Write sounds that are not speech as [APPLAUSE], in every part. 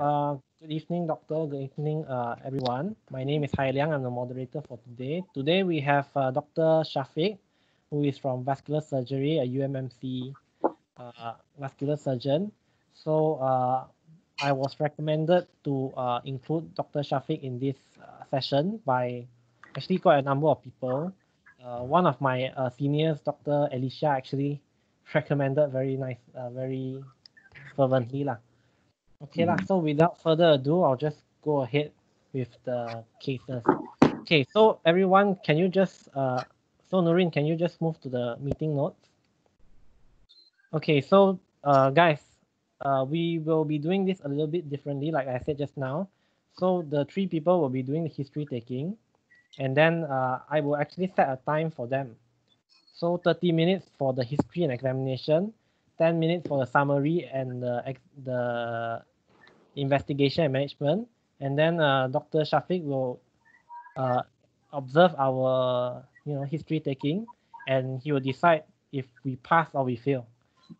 Uh, good evening, doctor. Good evening, uh, everyone. My name is Hai Liang. I'm the moderator for today. Today we have uh, Dr. Syafiq, who is from vascular surgery, a UMMC uh, vascular surgeon. So uh, I was recommended to include Dr. Syafiq in this session by actually quite a number of people. One of my seniors, Dr. Alicia, actually [LAUGHS] recommended very nice, very fervently lah. Okay lah. So without further ado, I'll just go ahead with the cases. Okay, so everyone, can you just uh, so Noreen, can you just move to the meeting notes? Okay, so uh, guys, uh, we will be doing this a little bit differently, like I said just now. So the three people will be doing the history taking, and then uh, I will actually set a time for them. So 30 minutes for the history and examination, 10 minutes for the summary and the, the investigation and management, and then uh, Dr. Syafiq will uh, observe our you know history taking, and he will decide if we pass or we fail.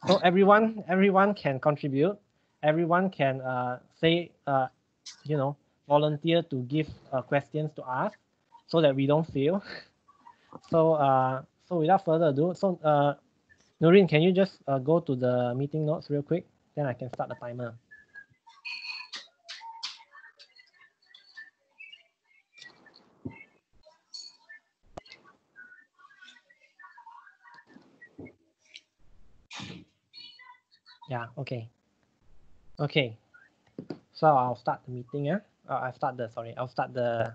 So everyone everyone can contribute. Everyone can uh, say uh, you know volunteer to give questions to ask so that we don't fail. [LAUGHS] So uh, so without further ado, so uh, Noreen, can you just uh, go to the meeting notes real quick? Then I can start the timer. Yeah, okay. Okay. So I'll start the meeting, yeah? Uh, I'll start the, sorry, I'll start the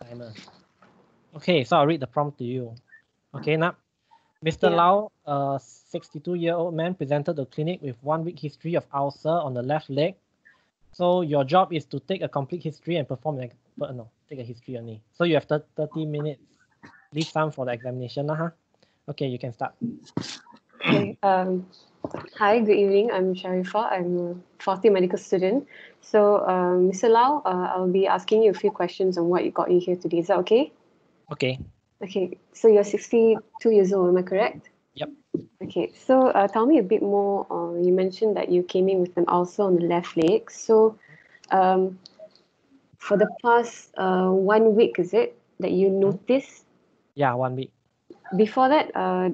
timer. Okay, so I'll read the prompt to you. Okay, Nap. Mr. Yeah. Lau, a 62-year-old man, presented the clinic with one week history of ulcer on the left leg. So your job is to take a complete history and perform an, uh, no, take a history only. So you have 30 minutes, leave time for the examination, uh-huh. Okay, you can start. Okay. Um, hi, good evening. I'm Sharifa. I'm a fourth year medical student. So, um, Mr. Lau, uh, I'll be asking you a few questions on what you got you here today. Is that okay? Okay, Okay. So you're 62 years old, am I correct? Yep. Okay. So uh, tell me a bit more. Uh, you mentioned that you came in with an ulcer on the left leg. So, um, for the past uh, one week, is it that you noticed? yeah, one week. Before that, uh,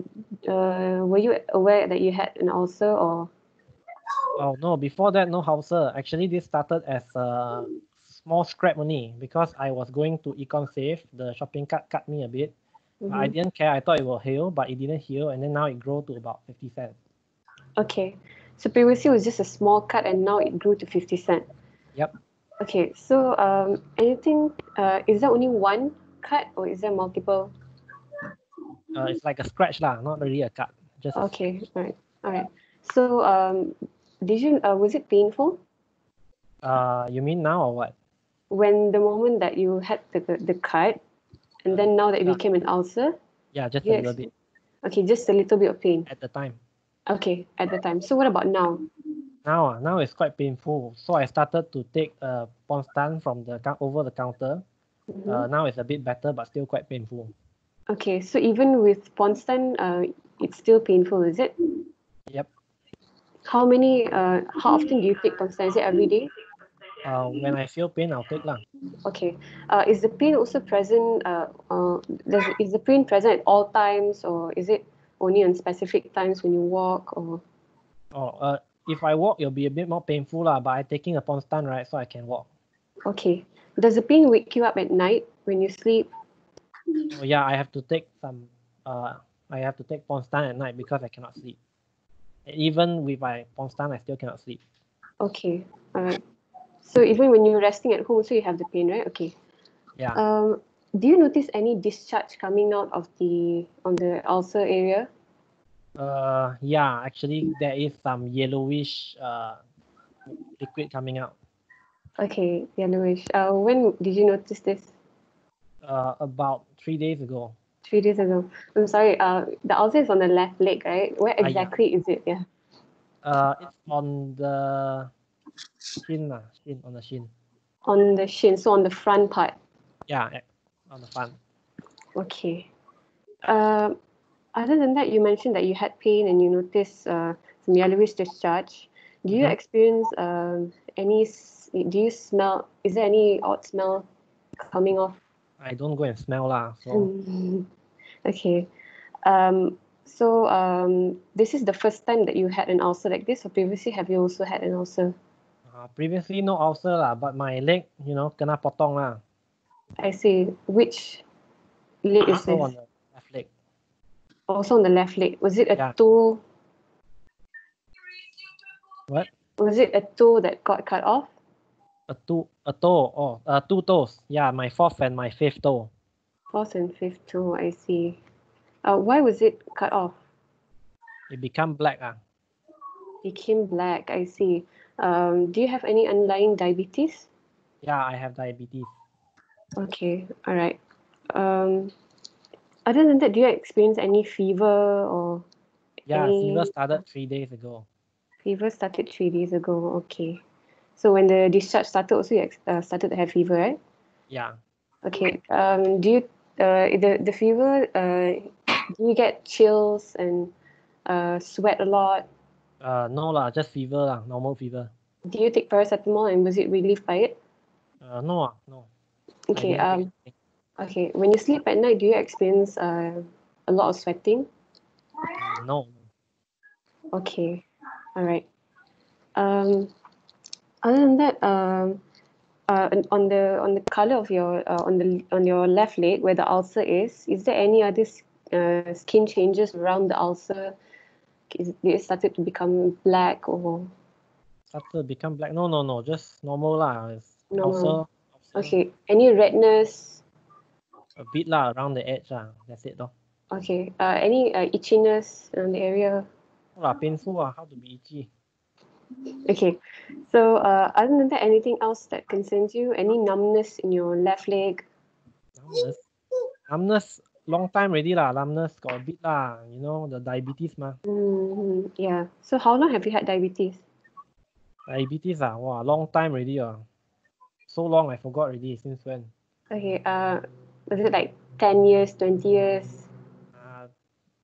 uh, were you aware that you had an ulcer or? Oh no, before that, no ulcer. Actually, this started as a small scrap only because I was going to Econsave. The shopping cart cut me a bit. But I didn't care. I thought it will heal, but it didn't heal. And then now it grew to about 50 cents. Okay. So previously it was just a small cut and now it grew to 50 cent. Yep. Okay. So um, anything, uh, is there only one cut or is there multiple? Uh, it's like a scratch lah, not really a cut. Just a Okay. All right. All right. So um, did you, uh, was it painful Uh, you mean now or what? when the moment that you had the, the, the cut and then now that it became an ulcer? Yeah, just a little bit Okay. Just a little bit of pain. at the time. Okay. At the time. So what about now? Now, ah, now it's quite painful. So I started to take uh, Ponstan from the over the counter. Mhm. Uh, now it's a bit better, but still quite painful. Okay. So even with Ponstan, uh, it's still painful, is it? Yep. How many, uh, how often do you take Ponstan? Is it every day? Uh, when I feel pain, I'll take lah. Okay. Uh, is the pain also present, uh, uh, does, is the pain present at all times or is it only on specific times when you walk or? Oh, uh, if I walk, it'll be a bit more painful lah. But I'm taking a Ponstan, right, so I can walk. Okay. Does the pain wake you up at night when you sleep? Oh, yeah, I have to take some. Uh, I have to take Ponstan at night because I cannot sleep. And even with my Ponstan, I still cannot sleep. Okay. All right. So even when you're resting at home, so you have the pain, right? Okay. Yeah. Um, do you notice any discharge coming out of the, on the ulcer area? Uh, yeah. Actually, there is some yellowish uh liquid coming out. Okay, yellowish. Uh, when did you notice this? Uh, about three days ago. Three days ago. I'm sorry. Uh, the ulcer is on the left leg, right? Where yeah. exactly is it? Yeah. Uh, it's on the shin lah, shin on the shin. On the shin, so on the front part. Yeah, on the front. Okay. Uh, other than that, you mentioned that you had pain and you noticed uh, some yellowish discharge. Do you Mhm. experience um any? Do you smell? Is there any odd smell coming off? I don't go and smell lah. So Mm. okay. Um. So um, this is the first time that you had an ulcer like this, or previously have you also had an ulcer? uh, previously no ulcer lah, but my leg, you know, kena potong lah. I see. Which leg is Also this? on the left leg. Also on the left leg. Was it a Yeah. toe? What? Was it a toe that got cut off? A two, a toe. Oh, uh, two toes. Yeah, my fourth and my fifth toe. Fourth and fifth toe. I see. Uh, why was it cut off? It became black ah. Became black. I see. Um, do you have any underlying diabetes? Yeah, I have diabetes. Okay. All right. Um, other than that, do you experience any fever or Yeah, fever any started three days ago. fever started three days ago? Okay. So when the discharge started, also you uh, started to have fever, right? Yeah. Okay. Um, do you uh the the fever uh do you get chills and uh sweat a lot? Uh, no lah, just fever lah, normal fever. Do you take paracetamol and was it relieved by it? Uh, no ah, no. Okay. Um. Okay. When you sleep at night, do you experience uh a lot of sweating? Mm, No. Okay. All right. Um. Other than that, um, uh, on- on the on the color of your uh, on the on your left leg where the ulcer is, is there any other uh, skin changes around the ulcer? Is it started to become black or Started to become black. No, no, no. Just normal lah. It's Normal. ulcer, ulcer, okay? Any redness? A bit lah around the edge lah. That's it though. Okay. Uh, any uh, itchiness on the area? Lah, painful. How to be itchy? Okay. So uh, other than that, anything else that concerns you? Any numbness in your left leg? Numbness. Numbness. Long time already lah. Numbness got a bit lah. You know the diabetes mah. hmm Yeah. So how long have you had diabetes? Diabetes ah. Wow, long time already ah. So long I forgot already. Since when? Okay. Uh, was it like ten years, twenty years? Uh,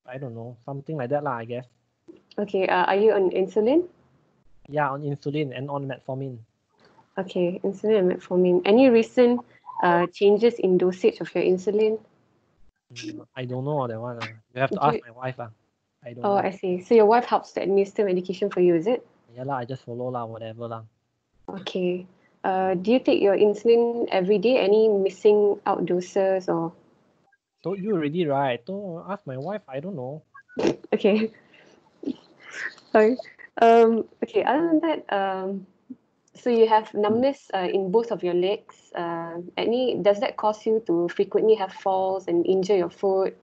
I don't know. Something like that lah. I guess. Okay. Uh, are you on insulin? Yeah, on insulin and on metformin. Okay, insulin and metformin. Any recent uh, changes in dosage of your insulin? Mm, I don't know that one. ah. You have to Do ask you- my wife ah. I don't Oh, know. I see. So your wife helps to administer medication for you, is it? Yeah lah. I just follow lah. Whatever lah. Okay. Uh, do you take your insulin every day? Any missing out doses or? Told you already, right? Don't ask my wife. I don't know. Okay. [LAUGHS] Sorry. Um, okay. Other than that, um, so you have numbness uh, in both of your legs. Uh, any does that cause you to frequently have falls and injure your foot?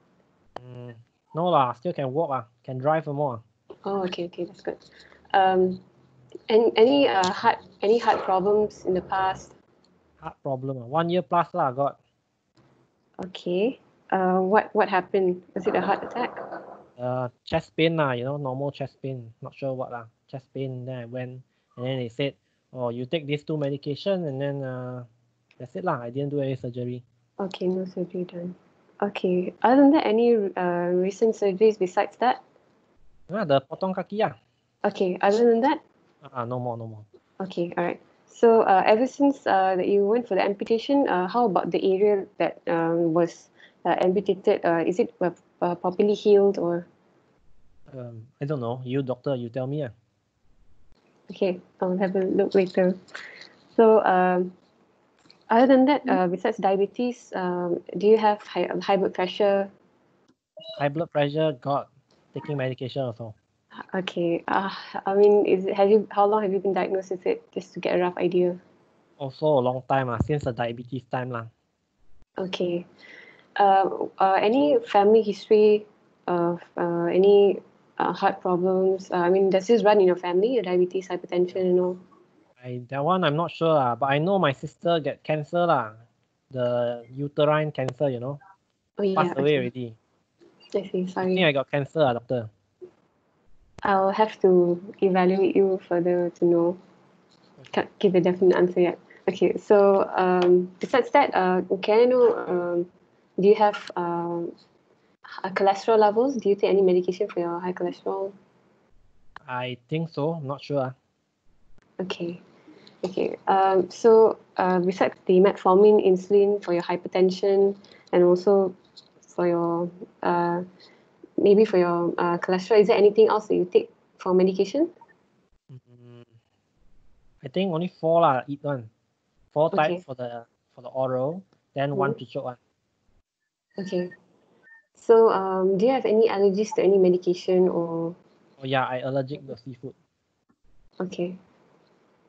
Mm, no lah. Still can walk ah. Can drive more. Oh, okay, okay, that's good. Um, and any uh, heart any heart problems in the past? Heart problem. ah. One year plus lah. Got. Okay. Uh, what what happened? Was it a heart attack? Uh chest pain lah, you know, normal chest pain. Not sure what lah. Chest pain. Then I went and then they said, Oh, you take these two medication and then uh that's it lah. I didn't do any surgery. Okay, no surgery done. Okay. Other than that, any uh, recent surgeries besides that? Ah, the potong kaki ah. Okay. Other than that, Ah, no more, no more. okay, all right. So uh, ever since uh, that you went for the amputation, uh, how about the area that um, was uh, amputated? Uh, is it uh, uh, properly healed or? Um, I don't know. You doctor, you tell me ah. Okay, I'll have a look later. So, um, other than that, uh, besides diabetes, um, do you have high, high blood pressure? High blood pressure, got taking medication also. Okay, uh, I mean, is it, have you? How long have you been diagnosed with it? Just to get a rough idea. Also a long time ah, since the diabetes time lah. Okay. Uh, uh, any family history of uh, any uh, heart problems? Uh, I mean, does this run in your family? your Diabetes, hypertension, and all? I that one I'm not sure ah, but I know my sister get cancer lah. The uterine cancer, you know, Oh yeah. passed away okay. already. I see. I think I got cancer, ah, doctor. I'll have to evaluate you further to know. Can't give a definite answer yet. Okay, so um, besides that, uh, can I know, um, do you have um, h- cholesterol levels? Do you take any medication for your high cholesterol? I think so. I'm Not sure. Okay. Okay. Um, so uh, besides the metformin, insulin for your hypertension, and also for your uh, maybe for your uh, cholesterol, is there anything else that you take for medication? Mm, I think only four lah. Eat one. Four Okay. types for the for the oral, then one Mhm. pichot one. Okay. So um, do you have any allergies to any medication or Oh yeah, I allergic to seafood. okay?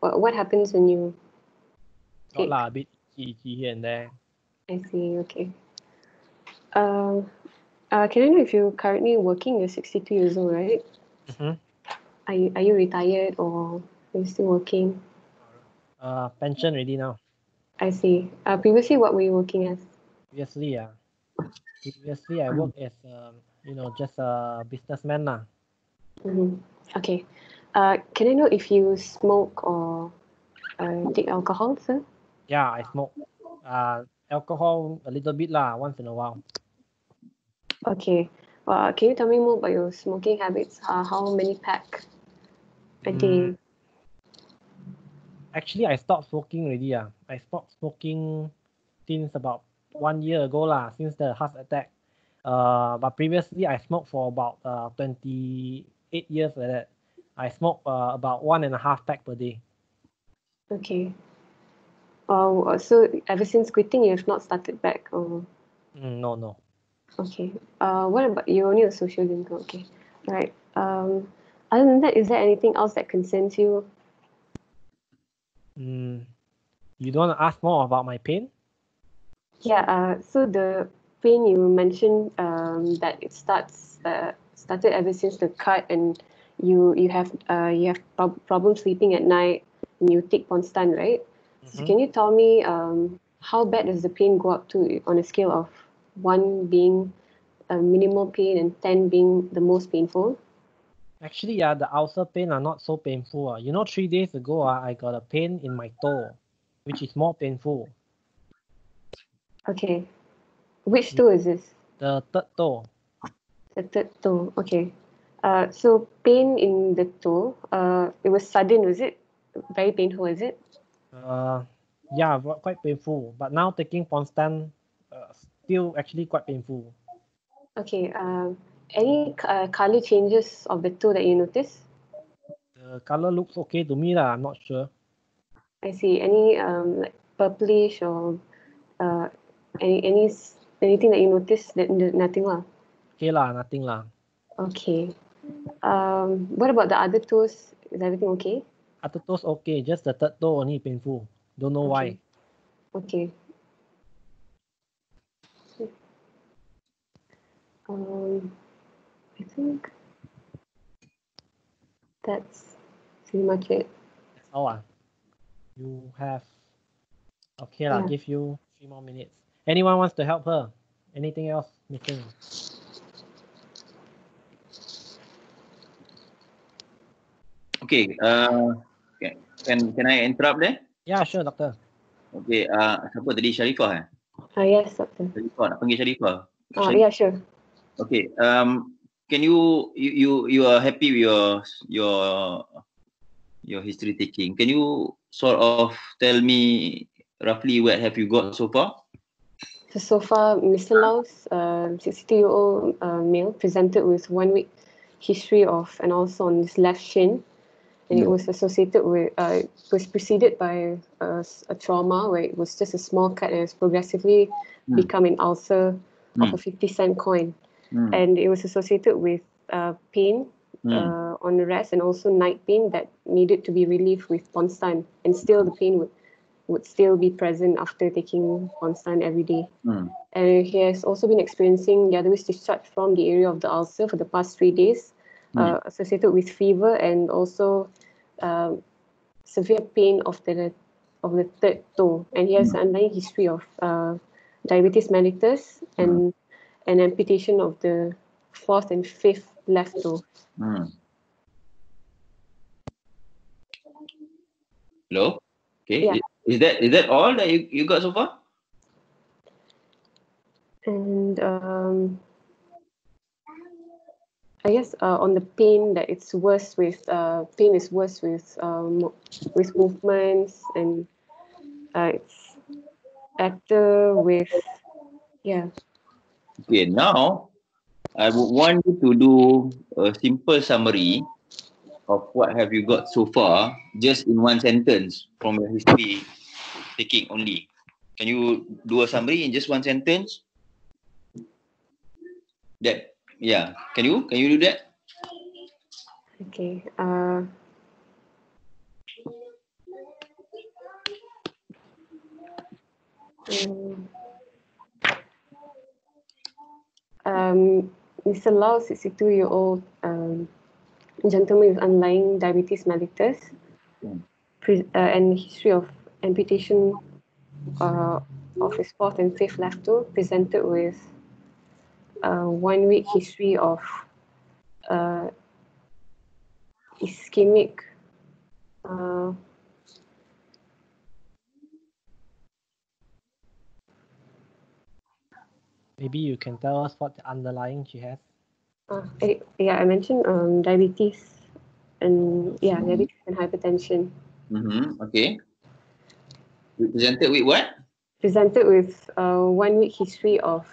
What what happens when you Got take? lah, a bit itchy, itchy here and there. I see. Okay. Um, uh, can I know if you're currently working? You're 62 years old, right? Mm-hmm. Are you, are you retired or are you still working? Uh, pension already now. I see. Uh, previously, what were you working as? Previously, yeah. Previously, I worked as um, you know, just a businessman lah. hmm Okay. Uh, can I know if you smoke or uh, take alcohol, sir? Yeah, I smoke. Uh, alcohol a little bit lah, once in a while. Okay. Uh, can you tell me more about your smoking habits? Uh, how many pack a day? Mm, actually, I stopped smoking already. Ah, I stopped smoking since about one year ago lah, since the heart attack. Uh, but previously I smoked for about uh 28 years like that. I smoked uh, about one and a half pack per day. Okay. Oh, so ever since quitting, you have not started back? Or Mm, no, no. okay. Uh, what about you're only a social drinker? Okay. All right. Um, other than that, is there anything else that concerns you? Mm, you don't want to ask more about my pain? Yeah. Uh, so the pain you mentioned um, that it starts uh, started ever since the cut, and you you have uh, you have prob- problem sleeping at night, and you take Ponstan, right? So Mhm. can you tell me um, how bad does the pain go up to on a scale of one being a minimal pain and ten being the most painful? Actually, yeah, the ulcer pain are not so painful. ah. You know, three days ago, ah, I got a pain in my toe, which is more painful. Okay. Which toe is this? The third toe. The third toe. Okay. Uh, so pain in the toe. Uh, it was sudden, was it? Very painful, is it? Uh, yeah, quite painful. But now taking Ponstan, uh, still actually quite painful. Okay. Um, any uh, color changes of the toe that you notice? The color looks okay to me lah. I'm not sure. I see. Any um like purplish or uh any any anything that you notice that nothing lah. Okay lah, nothing lah. Okay. Um, what about the other toes? Is everything okay? Other toes okay, just the third toe only painful. Don't know why. Okay. Um, I think that's pretty much it. That's all ah. You have. Okay lah, Yeah. give you three more minutes. Anyone wants to help her? Anything else missing? Okay, uh, can, can can I interrupt there? Yeah, sure, doctor. Okay, uh, siapa tadi Sharifah eh? Ah, yes, doctor. Sharifah, nak panggil Sharifah. Ah, Sharif- yeah, sure. Okay, um, can you you you you are happy with your your your history taking? Can you sort of tell me roughly what have you got so far? So, far, Mr. Laos, uh, 62-year-old uh, male, presented with one week history of and also on his left shin. And it Mm. was associated with, uh, it was preceded by a trauma where it was just a small cut and it's progressively Mm. become an ulcer of Mm. a 50 cent coin. Hmm. And it was associated with uh, pain Hmm. uh, on the rest and also night pain that needed to be relieved with Ponstan. And still the pain would, would still be present after taking Ponstan every day. Hmm. And he has also been experiencing Yadow's discharge from the area of the ulcer for the past three days, uh, associated with fever and also um, severe pain of the of the third toe. And he has an underlying history of uh, diabetes mellitus and an amputation of the fourth and fifth left toe. Hmm. Hello? Okay. Yeah. Is, that is that all that you, you got so far? And um, I guess uh, on the pain that it's worse with uh, pain is worse with um, with movements and uh, it's better with yeah Okay, now I would want you to do a simple summary of what have you got so far, just in one sentence from your history taking only. Can you do a summary in just one sentence? That yeah, can you can you do that? okay uh, um, Mr. Lau, 62 year old um, gentleman with underlying diabetes mellitus pre- uh, and history of amputation uh, of his fourth and fifth left toe presented with uh, one week history of uh, ischemic uh, Maybe you can tell us what the underlying she has. Uh, I, yeah I mentioned um, diabetes and yeah Mhm. diabetes and hypertension Mm-hmm. Okay. Represented with what? presented with uh, one week history of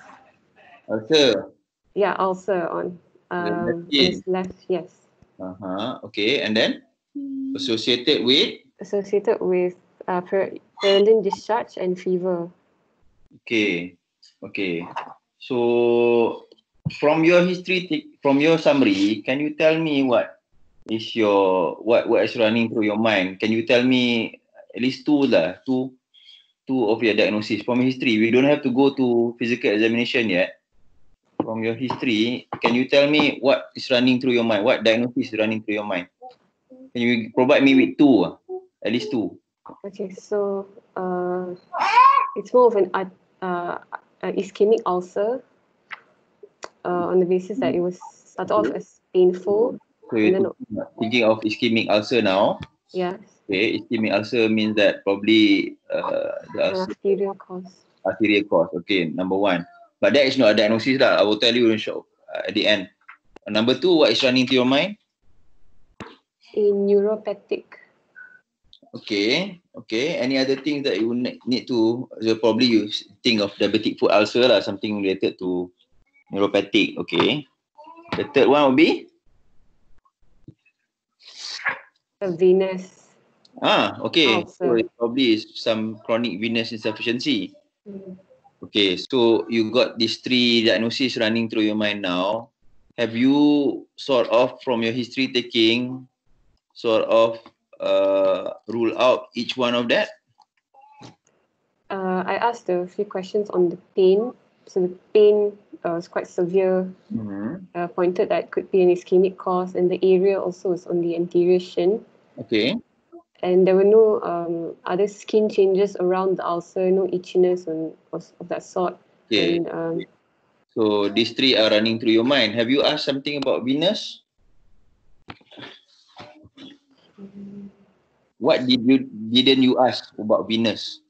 Ulcer. yeah ulcer on um, his left yes Uh-huh. Okay, and then associated with associated with uh, purulent discharge and fever Okay, okay. So from your history, from your summary, can you tell me what is your what what is running through your mind? Can you tell me at least two lah, two two of your diagnosis from history? We don't have to go to physical examination yet. From your history, can you tell me what is running through your mind? What diagnosis is running through your mind? Can you provide me with two, at least two? Okay, so uh, it's more of an uh, uh, ischemic ulcer uh, on the basis that it was started off as painful. So you're thinking of ischemic ulcer now. Yes, Okay, ischemic ulcer means that probably uh, the ulcer arterial cause. arterial cause. Okay, number one. But that is not a diagnosis lah. I will tell you in short uh, at the end. Uh, number two, what is running to your mind? In neuropathic. Okay, okay. Any other things that you need to? So probably you think of diabetic foot ulcer lah, something related to neuropathic. Okay. The third one will be A venous. ah okay. So it probably is some chronic venous insufficiency. Mm. Okay, so you got these three diagnoses running through your mind now. Have you sort of from your history taking sort of uh, rule out each one of that? Uh, I asked a few questions on the pain. So the pain uh, was quite severe. Mm-hmm. Uh, pointed that it could be an ischemic cause, and the area also was on the anterior shin. Okay. And there were no um, other skin changes around the ulcer, no itchiness and of, of that sort. Okay. And um, So these three are running through your mind. Have you asked something about venous? What did you didn't you ask about venous?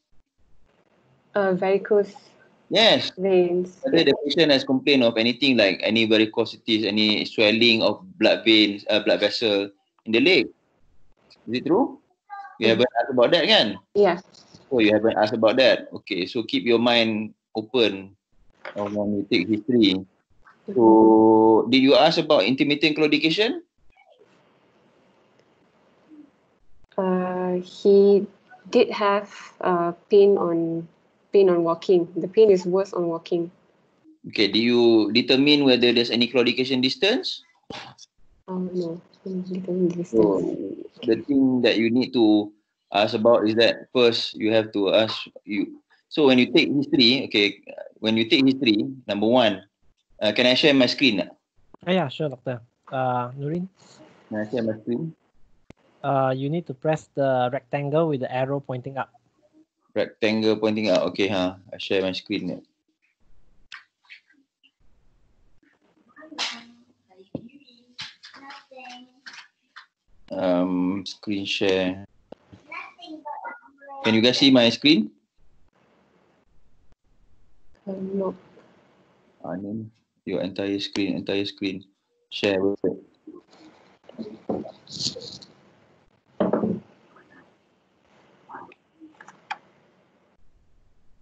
uh, varicose Yes. veins. Whether the patient has complained of anything like any varicosities, any swelling of blood veins, uh, blood vessel in the leg. Is it true? You Mm. haven't asked about that, kan? Yes. Oh, you haven't asked about that. Okay, so keep your mind open when you take history. So, did you ask about intermittent claudication? Uh, he did have uh, pain on pain on walking. The pain is worse on walking. Okay, do you determine whether there's any claudication distance? Oh no, distance. So, the thing that you need to ask about is that first you have to ask you. So when you take history, okay, when you take history, number one, uh, can I share my screen? Ah, yeah, sure, doctor. Uh, Nurin, Can I share my screen? uh, you need to press the rectangle with the arrow pointing up. Rectangle pointing out. Okay, huh? I share my screen. Um, screen share. Can you guys see my screen? No. I mean, your entire screen, entire screen. share website.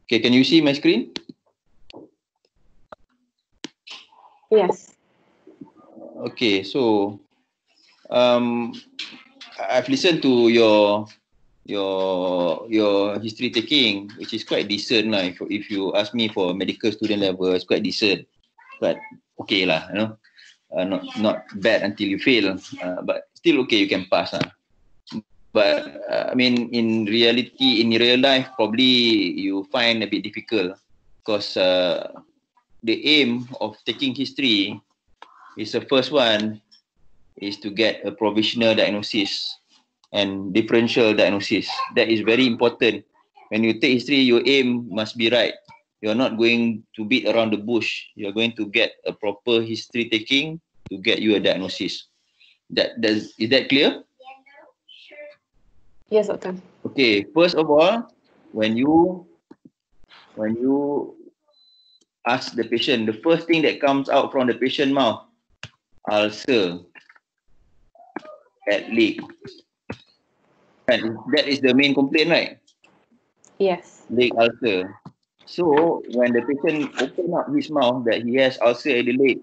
Okay, can you see my screen? Yes. Okay, so um, I've listened to your your your history taking, which is quite decent lah. If, if you ask me for medical student level, it's quite decent, but okay lah, you know, uh, not not bad until you fail, uh, but still okay, you can pass lah. But uh, I mean, in reality, in real life, probably you find a bit difficult because uh, the aim of taking history is the first one is to get a provisional diagnosis and differential diagnosis. That is very important. When you take history, your aim must be right. You're not going to beat around the bush. You're going to get a proper history taking to get you a diagnosis. That does is that clear? Yes, doctor. Okay, first of all, when you when you ask the patient, the first thing that comes out from the patient mouth, ulcer at leg. And that is the main complaint, right? Yes. Leg ulcer. So when the patient open up his mouth that he has ulcer at the leg,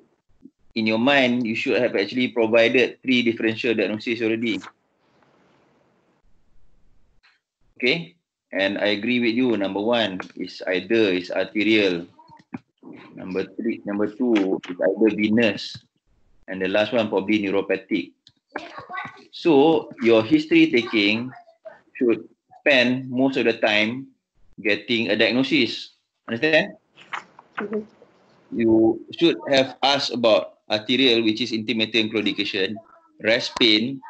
in your mind, you should have actually provided three differential diagnoses already. Okay, and I agree with you. Number one is either is arterial. Number three, number two is either venous, and the last one probably neuropathic. So your history taking should spend most of the time getting a diagnosis. Understand? Mhm. You should have asked about arterial, which is intermittent claudication, rest pain,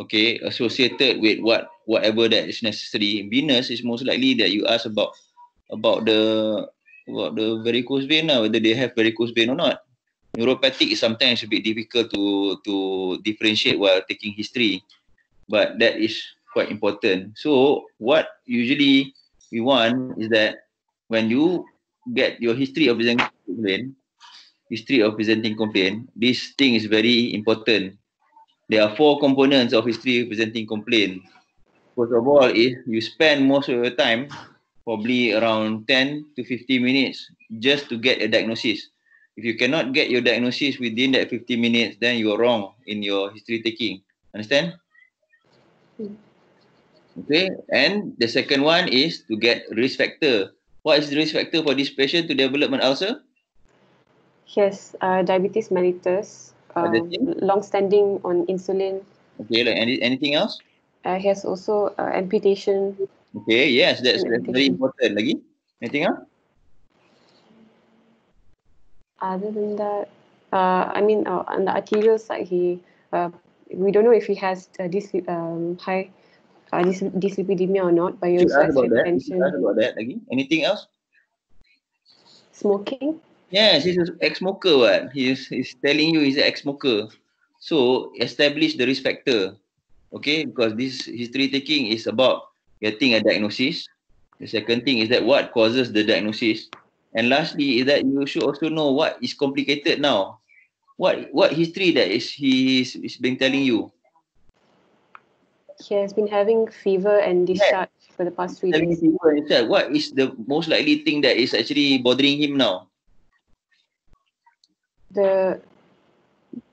okay, associated with what whatever that is necessary. Venous is most likely that you ask about about the about the varicose vein, lah, whether they have varicose vein or not. Neuropathic is sometimes a bit difficult to to differentiate while taking history, but that is quite important. So what usually we want is that when you get your history of presenting complaint, history of presenting complaint, this thing is very important. There are four components of history of presenting complaint. First of all, is you spend most of your time, probably around 10 to 50 minutes, just to get a diagnosis. If you cannot get your diagnosis within that 50 minutes, then you are wrong in your history taking. Understand? Okay, and the second one is to get risk factor. What is the risk factor for this patient to develop an ulcer? Has uh, diabetes mellitus, um, thing? long-standing on insulin. Okay, like any, anything else? Uh, he has also uh, amputation. Okay, yes, that's, that's very important. Lagi? Anything else? Other than that, uh, I mean, uh, on the arterial side, he uh, we don't know if he has uh, this um, high uh, dis- dyslipidemia or not, but You also ask has about that. You hypertension, ask about that lagi. Anything else? smoking. Yes, he's an ex-smoker. What? He's, he's telling you he's an ex-smoker. So establish the risk factor. Okay, because this history taking is about getting a diagnosis. The second thing is that what causes the diagnosis. And lastly is that you should also know what is complicated now. What what history that is he is, is been telling you. He has been having fever and discharge for the past three Having days. fever and. What is the most likely thing that is actually bothering him now? The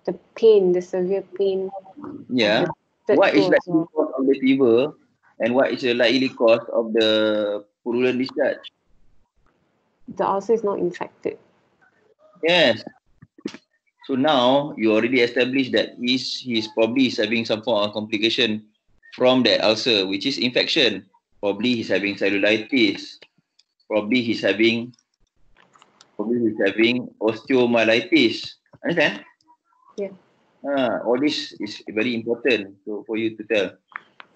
the pain, the severe pain. Yeah. What is toe likely cause of the fever and what is the likely cause of the purulent discharge? The ulcer is not infected. Yes. So now you already established that he's he's probably is having some form of complication from that ulcer, which is infection. Probably he's having cellulitis. Probably he's having probably he's having osteomyelitis. Understand? Yeah. Ah, all this is very important so for you to tell.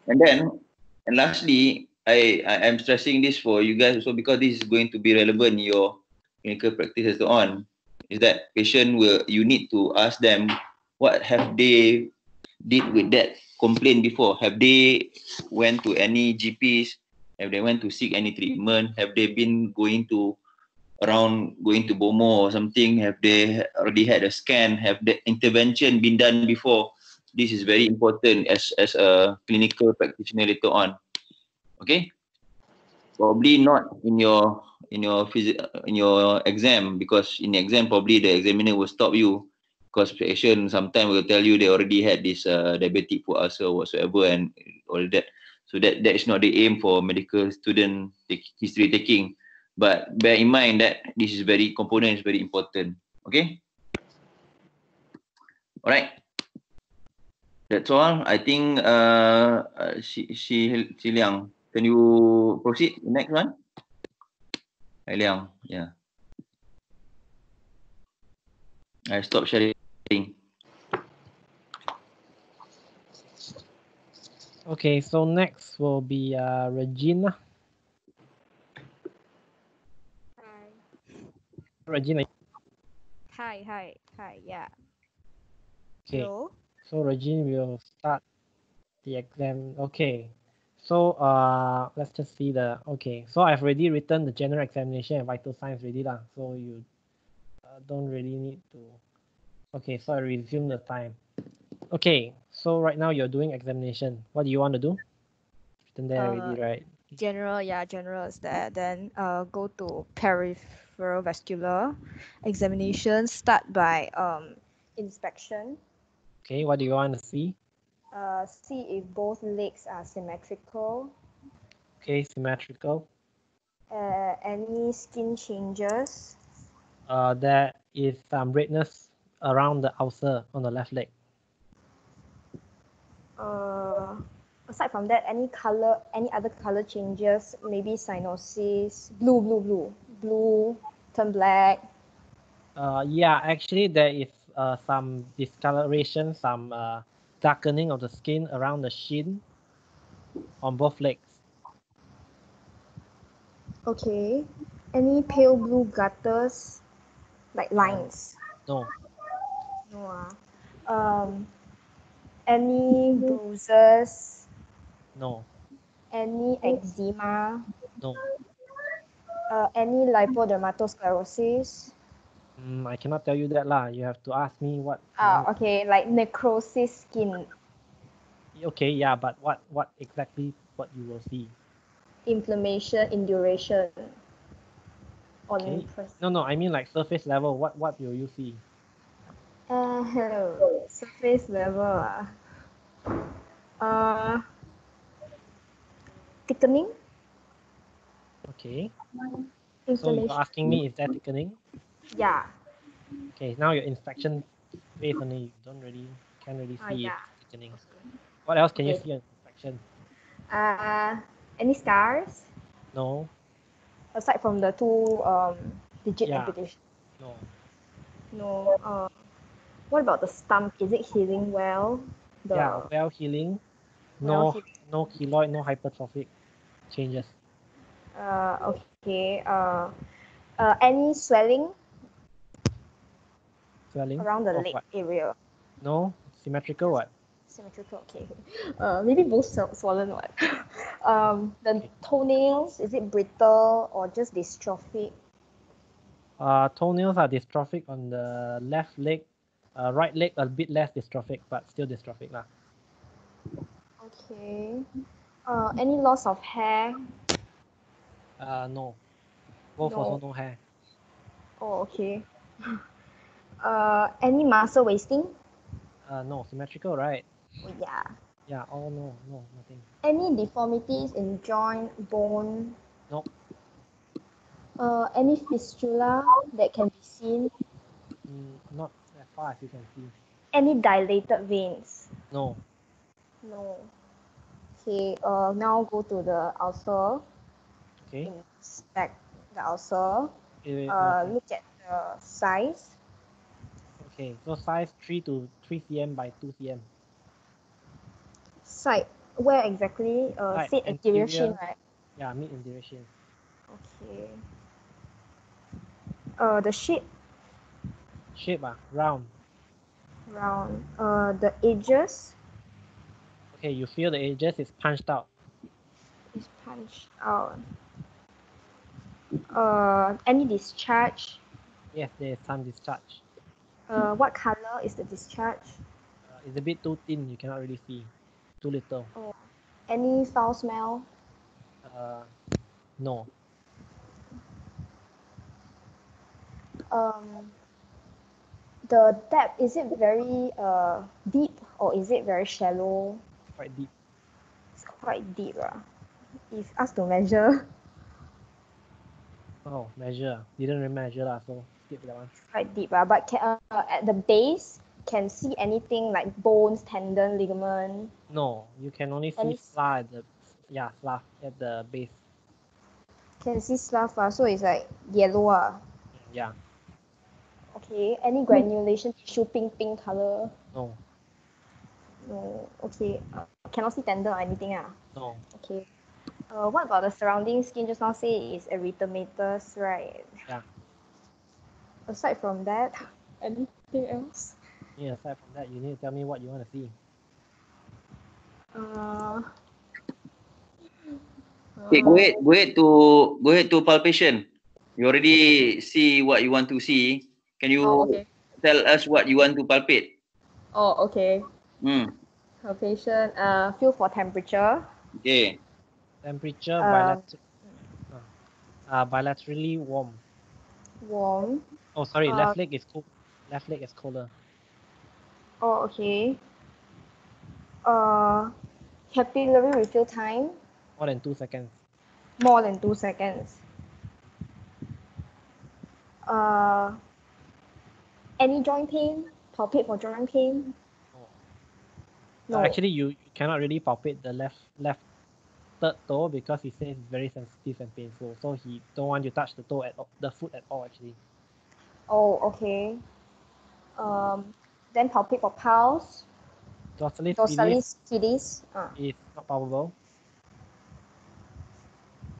And then, and lastly, I, I am stressing this for you guys also because this is going to be relevant in your clinical practice so on. Is that patient will you need to ask them what have they did with that complaint before? Have they went to any GPs? Have they went to seek any treatment? Have they been going to around going to Bomo or something? Have they already had a scan? Have the intervention been done before? This is very important as as a clinical practitioner later on. Okay, probably not in your in your phys- in your exam because in the exam probably the examiner will stop you because patient sometimes will tell you they already had this uh, diabetic foot ulcer whatsoever and all that. So that that is not the aim for medical student history taking. But bear in mind that this is very component is very important. Okay. All right. That's all. I think uh, uh Shi Shi Shi Liang, can you proceed next one? Hai Liang, yeah. I stop sharing. Okay, so next will be uh, Regina. Regina. Hi, hi, hi. Yeah. Okay, Hello. so Regina will start the exam. Okay, so uh, let's just see the. Okay, so I've already written the general examination and vital signs already lah. So you uh, don't really need to. Okay, so I resume the time. Okay, so right now you're doing examination. What do you want to do? Written there already, Uh, right? General, yeah, general is there. Then uh, go to peripheral vascular examination. Start by um inspection. Okay, what do you want to see? Uh, see if both legs are symmetrical. Okay, symmetrical. Uh, any skin changes. Uh, there is some redness around the ulcer on the left leg. Uh, aside from that, any color, any other color changes. Maybe cyanosis. Blue, blue, blue, blue. Turn black. Uh, yeah, actually there is uh, some discoloration, some uh, darkening of the skin around the shin on both legs. Okay. Any pale blue gutters, like lines? No, No. ah. Um. Any bruises? no, Any eczema? no. Uh, any lipodermatosclerosis? Mm, I cannot tell you that lah. You have to ask me what. Ah, want- okay, like necrosis skin, Okay, yeah, but what what exactly what you will see? inflammation, induration. On Okay. No, no, I mean like surface level. What what will you see? Uh, hello, [LAUGHS] surface level. ah. Uh, thickening, Okay, so you're asking me is there thickening? Yeah. Okay, now your inspection phase only. You don't really can't really Ah, see yeah. thickening. What else can you see on inspection? Uh, any scars No, aside from the two um digit Yeah. amputation? no. No. Uh, what about the stump? Is it healing well? The yeah, well healing. well No, no keloid, no hypertrophic changes. Uh, okay. Uh, uh, any swelling Swelling. around the leg what? area? No, symmetrical what? Symmetrical. Okay. Uh, maybe both swollen. What? [LAUGHS] um, the toenails is it brittle or just dystrophic? Uh, toenails are dystrophic on the left leg. Uh, right leg a bit less dystrophic, but still dystrophic lah. Okay. Uh, any loss of hair? Uh, no. Both No. no hair. Oh, okay. [LAUGHS] Uh, any muscle wasting? Uh, no, symmetrical, right? Oh, yeah. Yeah, all no, no, nothing. Any deformities in joint, bone? Nope. Uh, any fistula that can be seen? Mm, not as far as you can see. Any dilated veins? No. No. Okay, uh, now go to the ulcer. Okay. Inspect the ulcer. Eh, Uh, look at the size. okay. So size three to three cm by two cm. Side, where exactly? Uh, Side, seat anterior anterior. shin, right? Yeah, mid in duration. Okay. Uh, the shape Shape ah, round. round. Uh, the edges Okay, you feel the edges is punched out. is punched out. Uh, any discharge? Yes, there is some discharge. Uh, what color is the discharge? Uh, it's a bit too thin, you cannot really see. Too little. Any foul smell? Uh, no. Um, the depth is it very uh deep or is it very shallow? Quite deep. It's quite deep, uh. If asked to measure, [LAUGHS] Oh, measure. Didn't really measure lah, so skip that one. quite deep, uh, but can, uh, at the base can see anything like bones, tendon, ligament. No, you can only see Any s- at the yeah, slough at the base. Can see slough, uh, so it's like yellow. Uh. Yeah, Okay, any granulation tissue pink pink color? no, No. Okay, uh, cannot see tendon or anything. Uh. no. Okay. Uh, what about the surrounding skin? Just now say is erythematous, right? Yeah. Aside from that, [LAUGHS] anything else? Yeah, aside from that, you need to tell me what you want to see. Uh, Okay, go ahead, go ahead to go ahead to palpation. You already see what you want to see. Can you Oh, okay. tell us what you want to palpate? Oh, okay. Hmm. Palpation. Uh, feel for temperature. Okay. Temperature Uh, bilater- uh, uh, bilaterally warm. Warm. Oh, sorry, Uh, left leg is cool. Left leg is colder. Oh, okay. Uh, capillary refill time More than two seconds. more than two seconds. Uh, any joint pain? Palpate for joint pain? No. Actually, you, you cannot really palpate the left left third toe because he says it's very sensitive and painful. So he don't want you touch the toe at all, the foot at all. Actually, Oh, okay. Um, then palpate for pulse, dorsalis, dorsalis, pedis. Uh, is not palpable.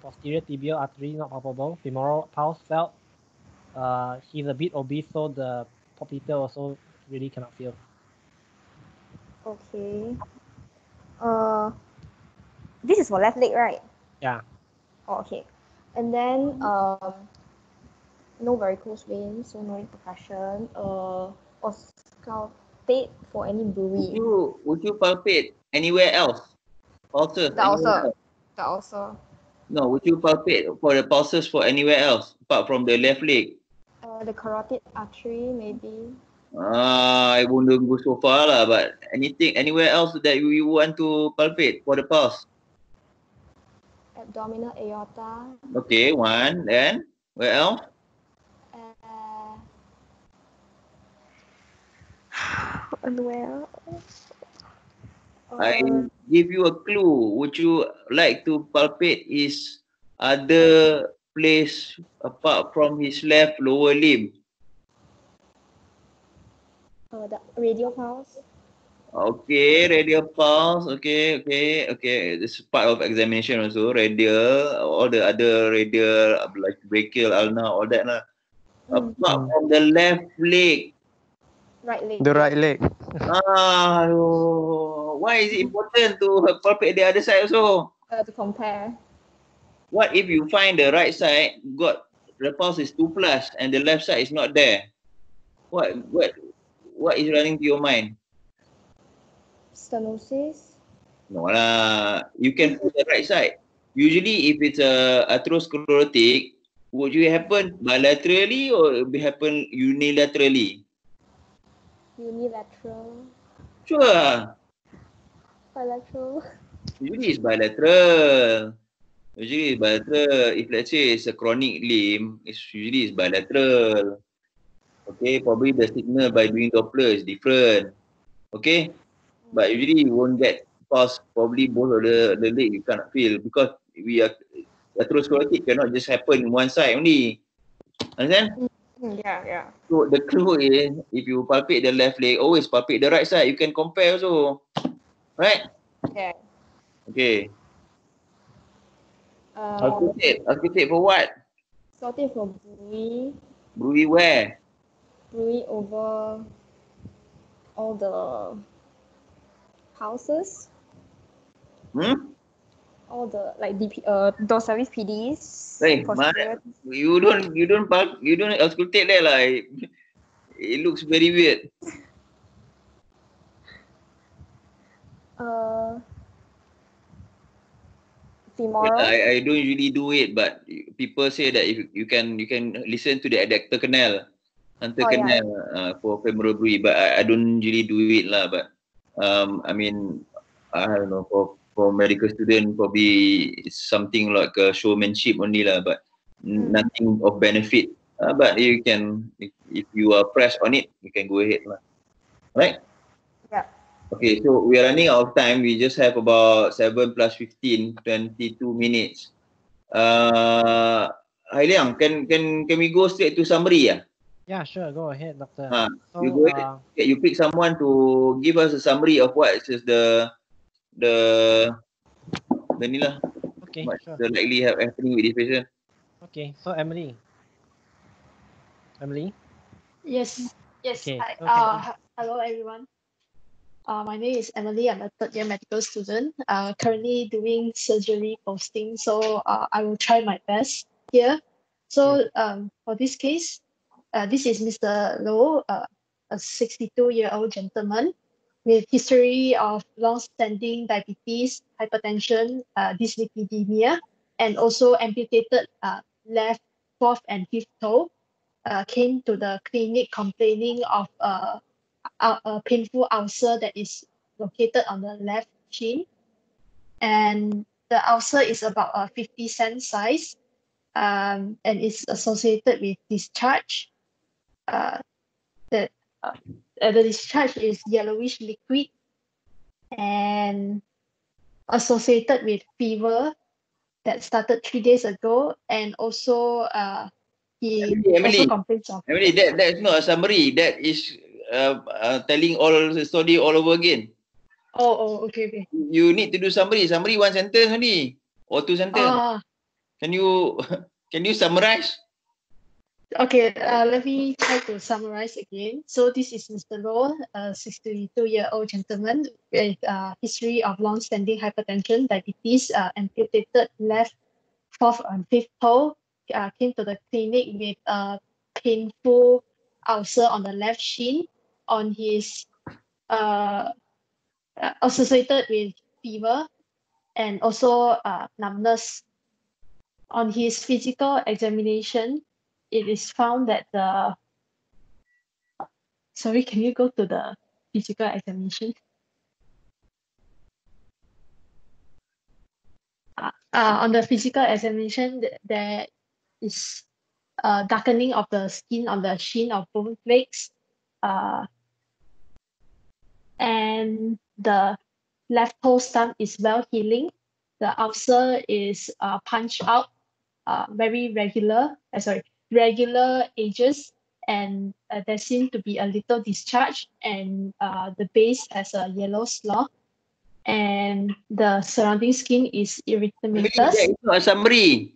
Posterior tibial artery not palpable. Femoral pulse felt. Uh, he's a bit obese, so the popliteal also really cannot feel. okay. Uh, this is for left leg, right? Yeah. Oh, okay. And then um, no varicose veins, so no repercussion. Uh, auscultate for any Would bruit. you would you palpate anywhere else? Pulses. That also. anywhere else? That also. No, would you palpate for the pulses for anywhere else apart from the left leg? Uh, the carotid artery, maybe. Ah, I won't go so far lah, but anything anywhere else that you, you want to palpate for the pulse? Abdominal aorta. Okay, one. Then where else? Uh, and where? I give you a clue. Would you like to palpate his other place apart from his left lower limb? uh, the radial pulse. Okay, radial pulse. Okay, okay, okay. This is part of examination also. Radial, all the other radial, like brachial, ulnar, all that lah. Mm. Apart from the left leg. Right leg. The right leg. Ah, why is it important to palpate the other side also? Uh, to compare. What if you find the right side got the pulse is two plus and the left side is not there? What what what is running to your mind? Stenosis. No lah. You can put the right side. Usually, if it's a atherosclerotic, would you happen bilaterally or it will happen unilaterally? Unilateral. Sure. Bilateral. Usually it's bilateral. Usually it's bilateral. If let's say it's a chronic limb, it's usually it's bilateral. Okay, probably the signal by doing Doppler is different. Okay, but usually you won't get pulse. Probably both of the the leg you cannot feel because we are atherosclerotic cannot just happen in one side only. Understand? Mm, Yeah, yeah. So the clue is if you palpate the left leg, always palpate the right side. You can compare also. Right? Yeah. Okay. Uh, Auscultate. Auscultate for what? sorted for bruit. Bruit where? Bruit over all the houses. Hmm? all the like DP uh those service PDs. Hey, security. you don't you don't park you don't auscultate there lah. [LAUGHS] It, it looks very weird. [LAUGHS] Uh. I, I don't usually do it, but people say that if you can you can listen to the adductor canal, hunter Oh, yeah. canal uh, for femoral but I, I don't usually do it lah. But um, I mean, I don't know for for medical student probably something like a showmanship only lah, but n- Mm. nothing of benefit. Uh, but you can if, if you are pressed on it, you can go ahead lah. Right? Yeah. Okay, so we are running out of time. We just have about 7 plus 15, 22 minutes. Uh, Hai Liang, can can can we go straight to summary? Yeah? Yeah, sure. Go ahead, doctor. Ah, so, you go ahead. uh, Okay, you pick someone to give us a summary of what is the the the ni lah, okay, what sure. the likely have happening with this patient. Okay, so Emily. Emily. Yes, yes. Okay, I, okay. uh, h- hello, everyone. Uh, my name is Emily. I'm a third year medical student. Uh, currently doing surgery posting, so uh, I will try my best here. So um, for this case, uh, this is Mr. Low, uh, a 62-year-old gentleman with history of long-standing diabetes, hypertension, uh, dyslipidemia, and also amputated uh, left fourth and fifth toe uh, came to the clinic complaining of uh, a, a painful ulcer that is located on the left shin. And the ulcer is about a 50 cent size um, and is associated with discharge. Uh, the, uh, uh, the discharge is yellowish liquid and associated with fever that started three days ago and also uh, he Emily, also complains of Emily, that that is not a summary. That is uh, uh, telling all the story all over again. oh oh okay okay You need to do summary. Summary one sentence only or two sentence. ah Can you [LAUGHS] can you summarize? Okay uh, let me try to summarize again so this is Mr. Low a 62 year old gentleman with uh, history of long-standing hypertension diabetes uh, amputated left fourth and fifth toe uh, came to the clinic with a painful ulcer on the left shin on his uh, uh, associated with fever and also uh, numbness. On his physical examination, it is found that the sorry, can you go to the physical examination? Uh, uh, on the physical examination, th- there is uh, darkening of the skin on the shin of bone flakes Uh, and the left toe stump is well healing. The ulcer is uh, punched out, uh, very regular, uh, sorry, regular ages, and uh, there seems to be a little discharge, and uh, the base has a yellow slough and the surrounding skin is erythematous. that is a summary.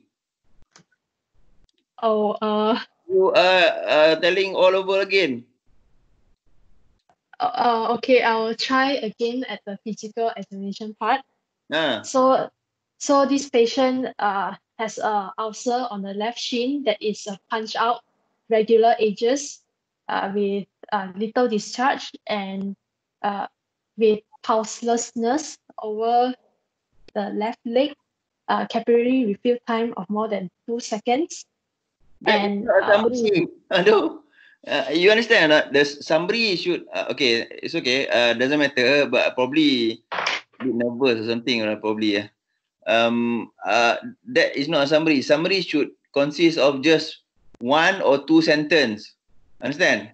Oh, uh, You are uh, telling all over again. uh, uh, okay, I will try again at the physical examination part. Ah, So, so this patient uh, has a ulcer on the left shin that is uh, punched out regular ages uh, with uh, little discharge and uh, with pulselessness over the left leg, uh, capillary refill time of more than two seconds. And a uh, summary. Aduh. [LAUGHS] Uh, you understand or not? The summary should uh, okay. It's okay. Uh, doesn't matter. But probably a bit nervous or something. Uh, probably. Yeah. Um. Uh. That is not a summary. Summary should consist of just one or two sentence. Understand?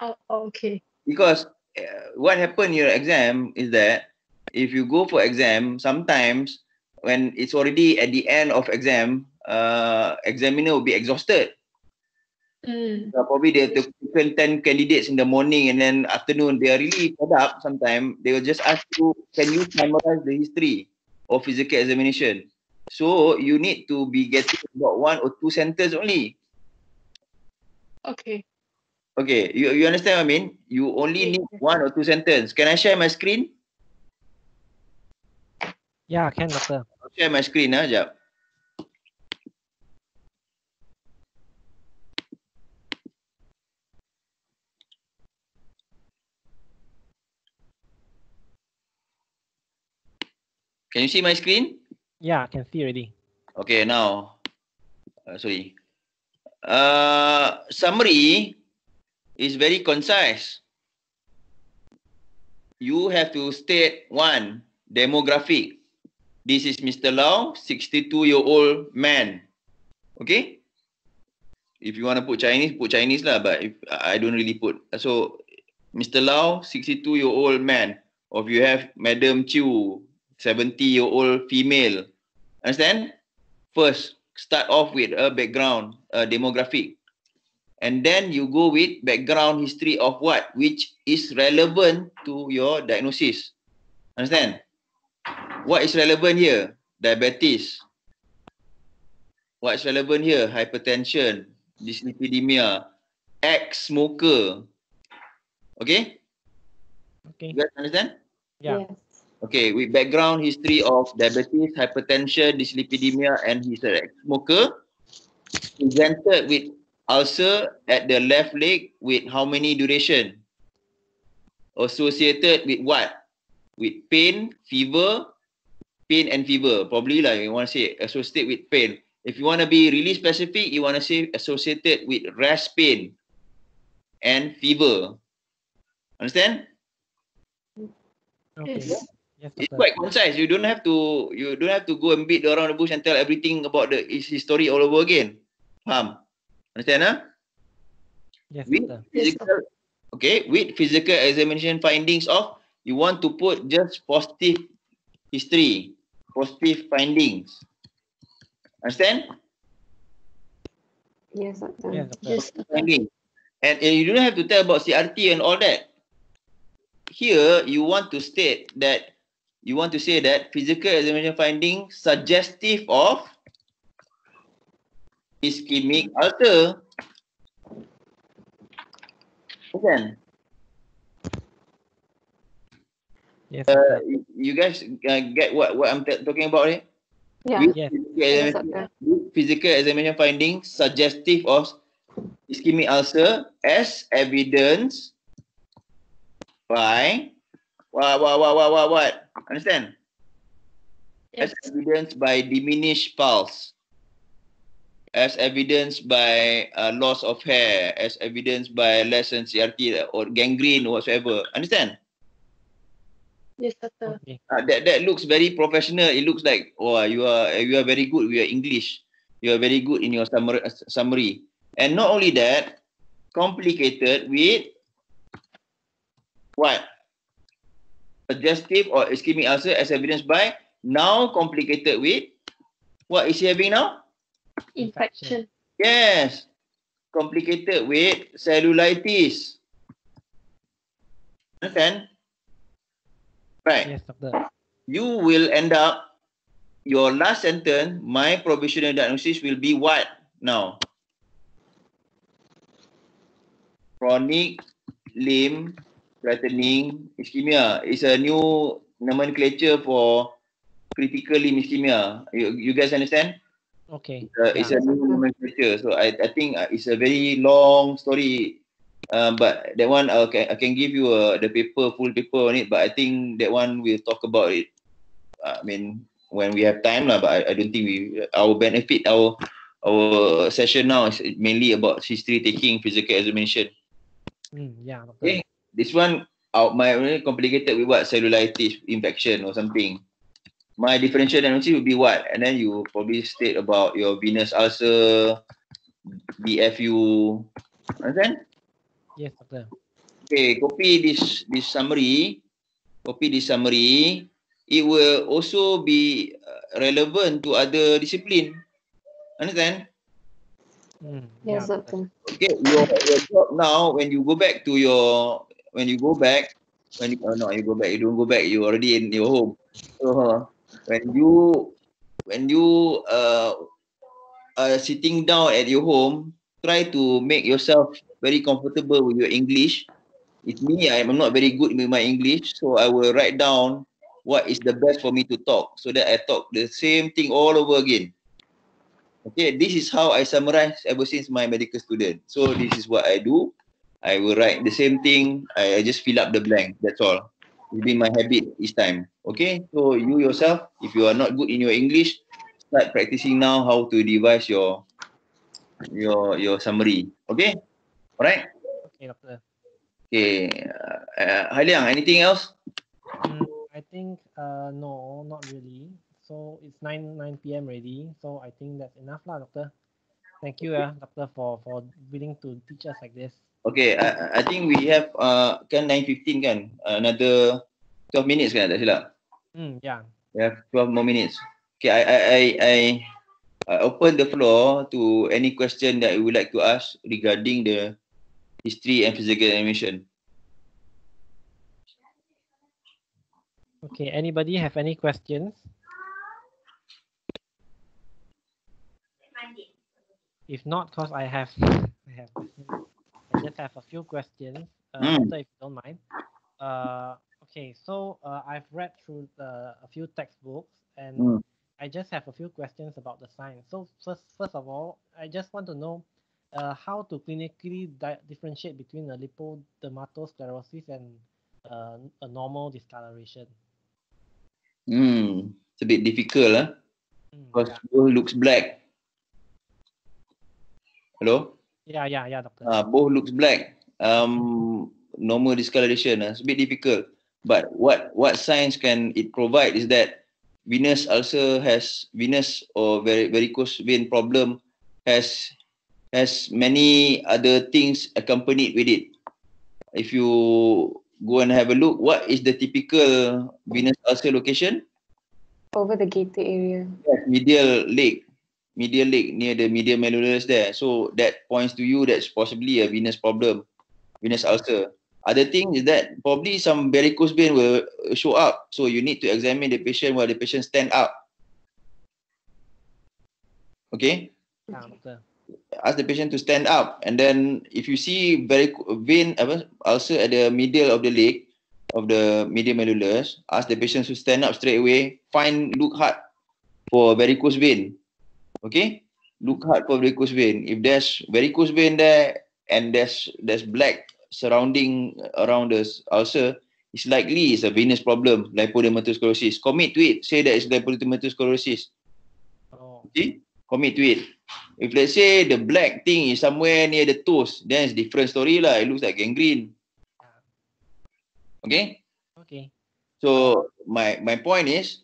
oh, okay. because uh, what happened in your exam is that if you go for exam sometimes when it's already at the end of exam uh, examiner will be exhausted Mm, uh, probably they have to taken 10 candidates in the morning and then afternoon they are really fed up sometimes they will just ask you can you summarize the history of physical examination so you need to be getting about one or two sentence only okay. okay you, you understand what i mean you only Yeah, need one or two sentence can i share my screen Yeah, can doctor. share my screen ah, jap. Can you see my screen? Yeah, I can see already. Okay, now, uh, sorry. Uh, summary is very concise. You have to state one demographic. This is Mr. Lau, 62 year old man. Okay? If you want to put Chinese, put Chinese lah, but if I don't really put. So, Mr. Lau, 62 year old man. Or if you have Madam Chu, 70 year old female. Understand? First, start off with a background, a demographic. And then you go with background history of what? Which is relevant to your diagnosis. Understand? What is relevant here? Diabetes. What is relevant here? Hypertension, dyslipidemia, ex-smoker. Okay? Okay. You guys understand? Yeah. Yes. Okay, with background history of diabetes, hypertension, dyslipidemia, and he's a smoker. Presented with ulcer at the left leg with how many duration? Associated with what? With pain, fever, pain and fever. Probably lah you want to say associated with pain. If you want to be really specific, you want to say associated with rest pain and fever. Understand? Okay. Yes. It's quite concise. You don't have to you don't have to go and beat around the bush and tell everything about the his history all over again. Faham? Understand huh? Yes, With physical okay, with physical examination findings of you want to put just positive history, positive findings. Understand? Yes, doctor. Yes, doctor. Yes, doctor. Findings. And, and you don't have to tell about CRT and all that. Here you want to state that you want to say that physical examination finding suggestive of ischemic ulcer. Kan? Yes, Uh, you- guys uh, get what what I'm talking about here? Yeah. With Yes. examination, physical examination finding suggestive of ischemic ulcer as evidence by what what what what what what understand? Yes. As evidence by diminished pulse, as evidence by uh, loss of hair, as evidence by less than CRT or gangrene whatsoever. Understand? Yes, doctor. Okay. Uh, that that looks very professional. It looks like oh you are you are very good with your English. You are very good in your summary summary. And not only that, complicated with what? Suggestive or ischemic ulcer as evidenced by now complicated with what is he having now? Infection. Yes. Complicated with cellulitis. Understand? Right. Yes, doctor. you will end up your last sentence my provisional diagnosis will be what now chronic limb threatening ischemia. Is a new nomenclature for critical limb ischemia. You, you guys understand? Okay. uh, it's a new nomenclature. So i, I think uh, it's a very long story. Uh, but that one I can, I can give you uh, the paper full paper on it. But I think that one we'll talk about it. I mean when we have time lah. But I, I don't think we our benefit our our session now is mainly about history taking physical examination. Mm, yeah. Okay. This one out my really complicated with what cellulitis infection or something my differential diagnosis would be what and then you probably state about your venous ulcer DFU understand Yes, doctor. Okay, copy this this summary. Copy this summary. It will also be uh, relevant to other discipline. Understand? Mm, Yes, yeah, doctor. Okay, your, your job now when you go back to your when you go back when you, oh no you go back you don't go back you already in your home. So when you when you uh, are sitting down at your home, try to make yourself very comfortable with your English. It's me, I'm not very good with my English, so I will write down what is the best for me to talk so that I talk the same thing all over again. Okay, this is how I summarize ever since my medical student. So this is what I do. I will write the same thing. I, I just fill up the blank. That's all. It's been my habit each time. Okay, so you yourself, if you are not good in your English, start practicing now how to devise your your your summary. Okay, alright. Okay, doctor. Okay, uh, uh, Haliang, anything else? Mm, I think uh no, not really. So it's 9 9 p.m. already. So I think that's enough lah, doctor. Thank you, uh, doctor, for for willing to teach us like this. Okay, I, I think we have uh kan 9.15 kan? Another 12 minutes kan tak silap? Mm, yeah. We have 12 more minutes. Okay, I I I, I I open the floor to any question that you would like to ask regarding the history and physical animation. Okay. Anybody have any questions? If not, cause I have, I have, just have a few questions. Uh, Mm. if you don't mind. Uh, okay. So uh, I've read through the, a few textbooks and Mm. I just have a few questions about the science. So first, first of all, I just want to know uh, how to clinically di- differentiate between a lipodermatosclerosis and uh, a normal discoloration. Hmm, it's a bit difficult lah. Mm, Because both looks black. Hello? Yeah, yeah, yeah, doctor. Uh, both looks black. Um, normal discoloration. Uh, it's a bit difficult. But what what science can it provide is that venous ulcer has venous or var- varicose vein problem has has many other things accompanied with it. If you go and have a look, what is the typical venous ulcer location? Over the gated area. Yes, medial leg, medial leg near the medial malleolus there. So that points to you that's possibly a venous problem, venous ulcer. Other thing is that probably some varicose vein will show up. So you need to examine the patient while the patient stand up. Okay, Yeah, ask the patient to stand up, and then if you see varic- vein ulcer at the middle of the leg, of the medial malleolus, ask the patient to stand up straight away. Find look hard for varicose vein. Okay, look hard for varicose vein. If there's varicose vein there and there's there's black surrounding around the ulcer, it's likely it's a venous problem, lipodermatosclerosis. Commit to it. Say that it's lipodermatosclerosis. Oh, Okay, commit to it. If let's say the black thing is somewhere near the toes, then it's different story lah. It looks like gangrene. Okay. okay. So my my point is,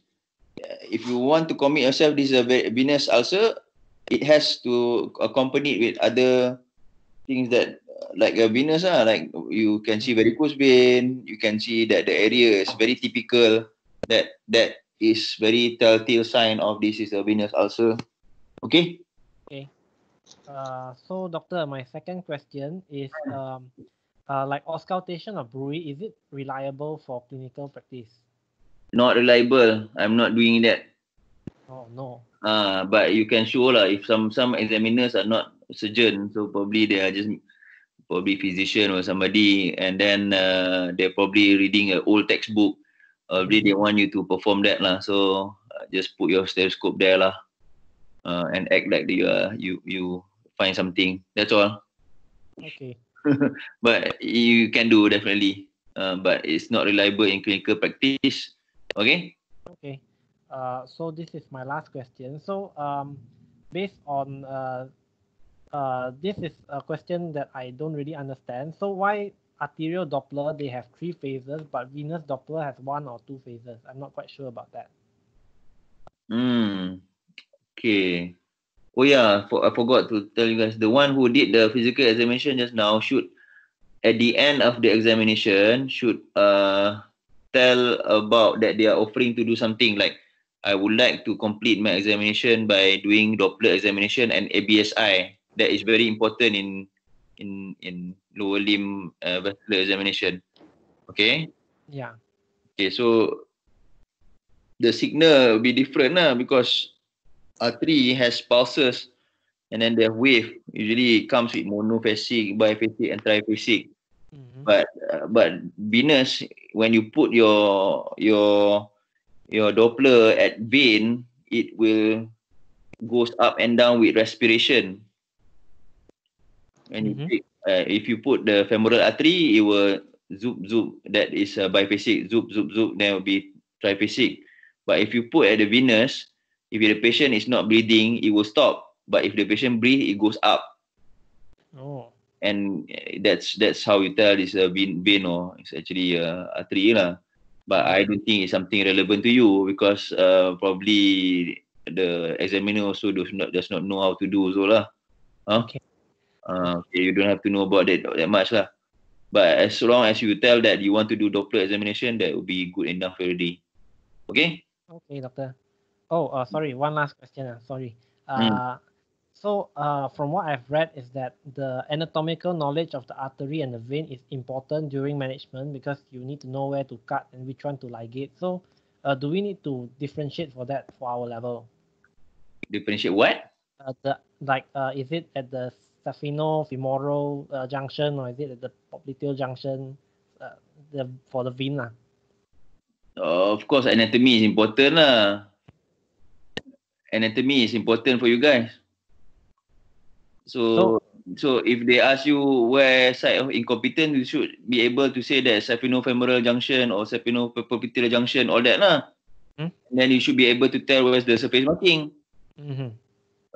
if you want to commit yourself this is a ve- venous ulcer, it has to accompany with other things that uh, like a venous ah, like you can see varicose vein, you can see that the area is very typical. That that is very telltale sign of this is a venous ulcer. Okay. Uh, so doctor, my second question is um, uh, like auscultation of bruit, is it reliable for clinical practice? Not reliable. I'm not doing that. Oh no. Uh, but you can show lah if some some examiners are not surgeon, so probably they are just probably physician or somebody, and then uh, they're probably reading an old textbook. Probably they want you to perform that lah. So uh, just put your stethoscope there lah, uh, and act like you are you you find something. That's all. Okay. [LAUGHS] But you can do definitely. Uh, but it's not reliable in clinical practice. Okay. Okay. Uh, so this is my last question. So um, based on uh, uh, this is a question that I don't really understand. So why arterial Doppler they have three phases, but venous Doppler has one or two phases? I'm not quite sure about that. Hmm. Okay. Oh yeah, for, I forgot to tell you guys. The one who did the physical examination just now should, at the end of the examination, should uh tell about that they are offering to do something like, I would like to complete my examination by doing Doppler examination and ABSI. That is very important in in in lower limb uh, vascular examination. Okay. Yeah. Okay, so the signal will be different lah because artery has pulses and then the wave usually comes with monophasic, biphasic and triphasic. Mhm. But uh, but venous when you put your your your Doppler at vein, it will goes up and down with respiration. And Mhm. if, uh, if you put the femoral artery, it will zoop zoop. That is uh, biphasic. Zoop zoop zoop. Then will be triphasic. But if you put at the venous, if the patient is not breathing, it will stop. But if the patient breathe, it goes up. And uh, that's that's how you tell it's a vein, vein or it's actually a artery lah. But I don't think it's something relevant to you because uh, probably the examiner also does not does not know how to do so lah. Huh? Okay. Uh, okay, you don't have to know about that that much lah. But as long as you tell that you want to do Doppler examination, that will be good enough already. Okay. Okay, doctor. Oh, uh, sorry. One last question. Uh, sorry. Hmm. Uh, so, uh, from what I've read, is that the anatomical knowledge of the artery and the vein is important during management because you need to know where to cut and which one to ligate. So, uh, do we need to differentiate for that for our level? Differentiate what? Uh, the like, uh, is it at the saphenofemoral uh, junction or is it at the popliteal junction? Uh, the for the vein lah. Of course, anatomy is important lah. Anatomy is important for you guys. So, so, if they ask you where site of incompetence, you should be able to say that saphenofemoral junction or saphenopopiteal junction, all that lah. Hmm. Then you should be able to tell where's the surface marking. Mm-hmm.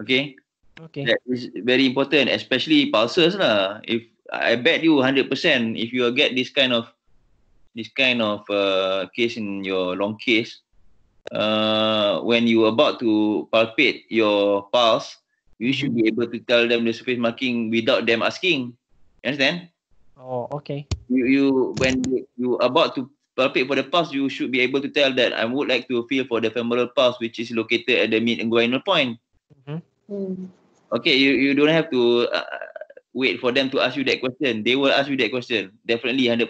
Okay, Okay. that is very important, especially pulses lah. If I bet you 100% if you get this kind of this kind of uh, case in your long case, uh, when you about to palpate your pulse, you should be able to tell them the surface marking without them asking. You understand? Oh, okay. You, you when you, about to palpate for the pulse, you should be able to tell that I would like to feel for the femoral pulse, which is located at the mid inguinal point. Mm. Okay, you, you don't have to uh, wait for them to ask you that question. They will ask you that question. Definitely, 100%.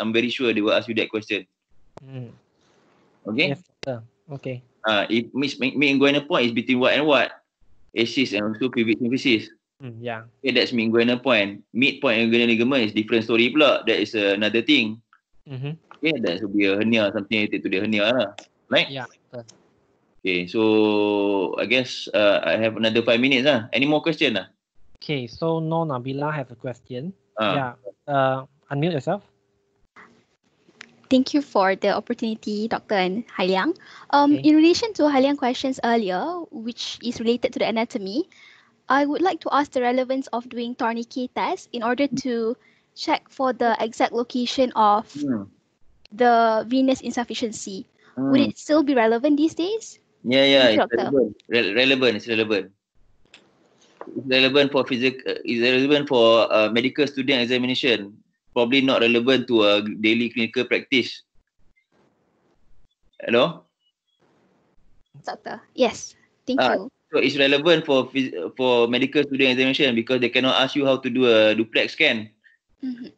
I'm very sure they will ask you that question. Mm. Okay? Yes, doctor. Okay. Uh, if mid, mid inguinal point is between what and what? Axis and also pubic symphysis. Mm, yeah. Okay, that's inguinal point. Mid point inguinal ligament is different story pula. That is another thing. Mm-hmm. Okay, that should be a hernia, something related to the hernia lah. Right? Yeah. doctor. Okay, so I guess uh, I have another five minutes lah. Any more question lah? Okay, so no Nabila have a question. Uh, Yeah. Uh, unmute yourself. Thank you for the opportunity, Dr. and Hailiang. Um, Okay. In relation to Hailiang questions earlier, which is related to the anatomy, I would like to ask the relevance of doing tourniquet test in order to check for the exact location of Hmm. the venous insufficiency. Hmm. Would it still be relevant these days? Yeah, yeah, it's doctor. relevant. Re- relevant, it's relevant. It's relevant for physic. Uh, it's relevant for uh, medical student examination. Probably not relevant to a daily clinical practice. Hello. Doctor. Yes. Thank Ah, you. So it's relevant for for medical student examination because they cannot ask you how to do a duplex scan. Mhm.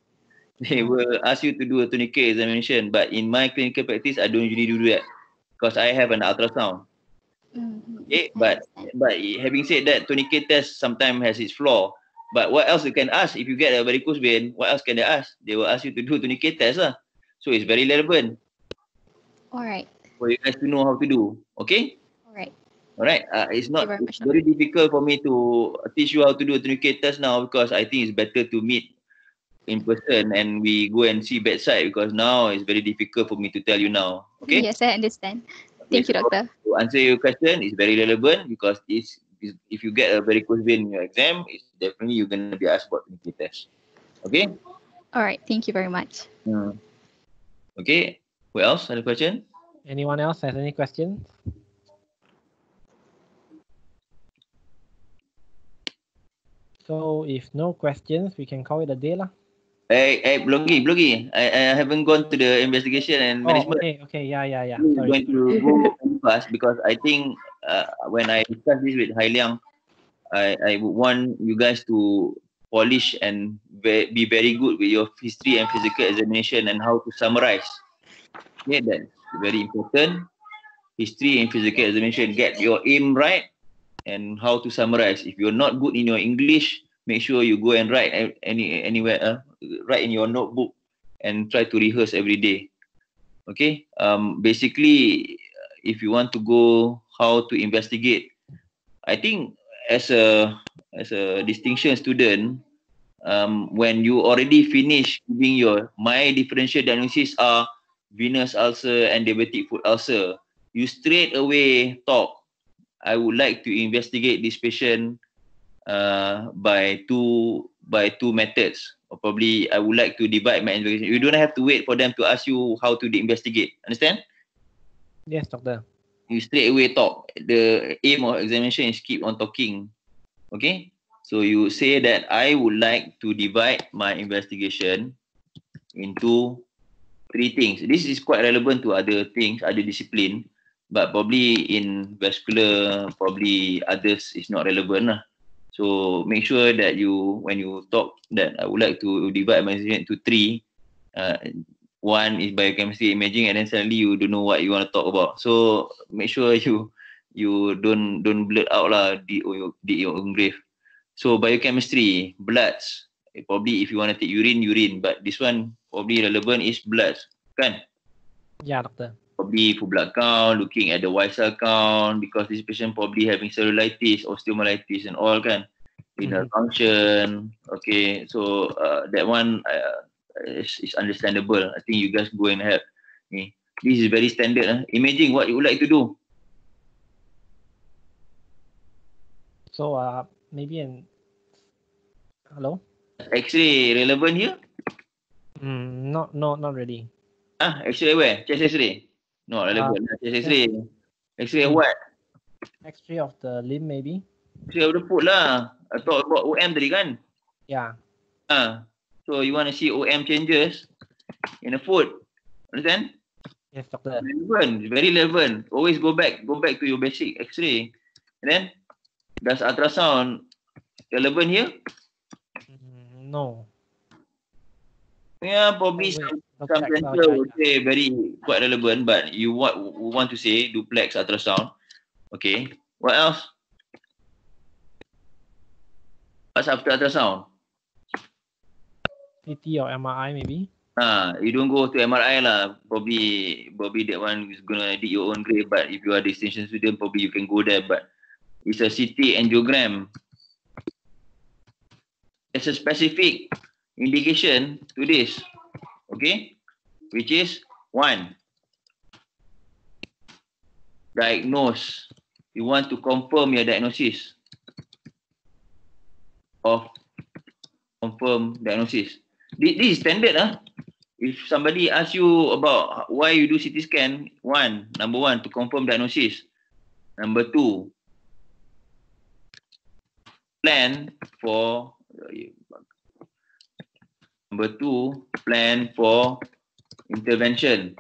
[LAUGHS] They will ask you to do a tourniquet examination. But in my clinical practice, I don't usually do that because I have an ultrasound. Mhm. Okay, but but having said that, tourniquet test sometimes has its flaw. But what else you can ask if you get a varicose vein? What else can they ask? They will ask you to do tourniquet test lah. So it's very relevant All right. for you guys to know how to do. Okay, All right. alright. Uh, it's not very it's very difficult for me to teach you how to do a tourniquet test now because I think it's better to meet in person and we go and see bedside because now it's very difficult for me to tell you now. Okay. Yes, I understand. Thank you, so- Doctor. to answer your question is very relevant because it's, if you get a varicose vein in your exam, it's definitely you're gonna be asked about the test. Okay. All right. Thank you very much. Hmm. Okay. Who else had a question? Anyone else has any questions? So if no questions, we can call it a day lah. Hey, hey, Blogi, Blogi. I, I haven't gone to the investigation and Oh, management. okay, okay, yeah, yeah, yeah. I'm going to go fast [LAUGHS] because I think uh, when I discuss this with Hai Liang, I, I would want you guys to polish and ve- be very good with your history and physical examination and how to summarize. Okay, that's very important. History and physical examination. Get your aim right and how to summarize. If you're not good in your English, make sure you go and write any anywhere, uh, write in your notebook and try to rehearse every day. Okay. Um, basically, if you want to go how to investigate. I think as a as a distinction student, um, when you already finish giving your my differential diagnosis are venous ulcer and diabetic foot ulcer, you straight away talk. I would like to investigate this patient uh, by two by two methods. Or probably I would like to divide my investigation. You don't have to wait for them to ask you how to investigate. Understand? Yes, doctor. You straight away talk. The aim of examination is keep on talking. Okay? So you say that I would like to divide my investigation into three things. This is quite relevant to other things, other discipline, but probably in vascular, probably others is not relevant lah. So make sure that you, when you talk, that I would like to divide my investigation into three. Uh, one is biochemistry imaging, and then suddenly you don't know what you want to talk about. So make sure you you don't don't blurt out lah di di your own grave. So biochemistry, bloods. Eh, Probably if you want to take urine, urine. But this one probably relevant is bloods, kan? Yeah, doctor. Probably full blood count, looking at the white cell count because this patient probably having cellulitis, osteomyelitis and all kan. Renal Mhm. function. Okay, so uh, that one uh, is, is understandable. I think you guys go and help. Okay. This is very standard. Huh? Imaging what you would like to do. So uh, maybe in hello. X-ray relevant here? Mm, not not not really. Ah, X-ray where? Chest X-ray? No, relevant. Uh, chest X-ray. X-ray what? X-ray of the limb maybe. X-ray of the foot lah. I thought about OM tadi kan? Yeah. Ah, so you want to see OM changes in the foot. Understand? Yes, doctor. Relevant, very relevant. Always go back, go back to your basic X-ray. And then, does ultrasound relevant here? Mm, no. Yeah, probably Wait, some, no some flex, center would say very quite relevant, but you what want to say duplex ultrasound. Okay. What else? What's after ultrasound? CT or MRI maybe. Ah, you don't go to MRI lah. Probably, probably that one is gonna dig your own grave. But if you are distinction student, probably you can go there. But it's a CT angiogram. There's a specific indication to this, okay? Which is one, diagnose. You want to confirm your diagnosis of confirm diagnosis. This, this is standard, ah. If somebody asks you about why you do CT scan, one, number one, to confirm diagnosis. Number two, plan for number two, plan for intervention.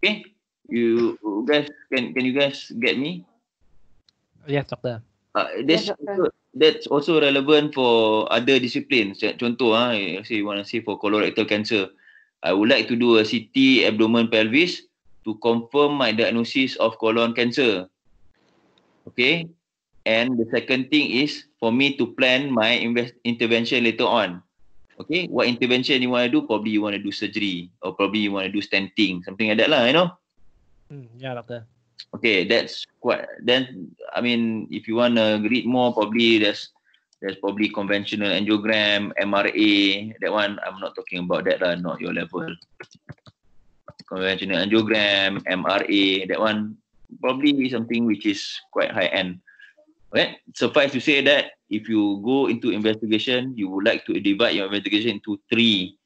Okay, you guys can can you guys get me? Yes, doctor. Uh, that's Yes, doctor. That's also relevant for other disciplines. Contoh, ah, eh, say you want to say for colorectal cancer, I would like to do a CT abdomen pelvis to confirm my diagnosis of colon cancer. Okay, and the second thing is for me to plan my invest intervention later on. Okay, what intervention you want to do? Probably you want to do surgery or probably you want to do stenting, something like that lah. You know. Mm, yeah, doctor. Okay, that's quite. Then I mean, if you want to read more, probably there's there's probably conventional angiogram, MRA. That one I'm not talking about that lah, not your level. Conventional angiogram, MRA. That one probably something which is quite high end. Okay, suffice to say that if you go into investigation, you would like to divide your investigation into three.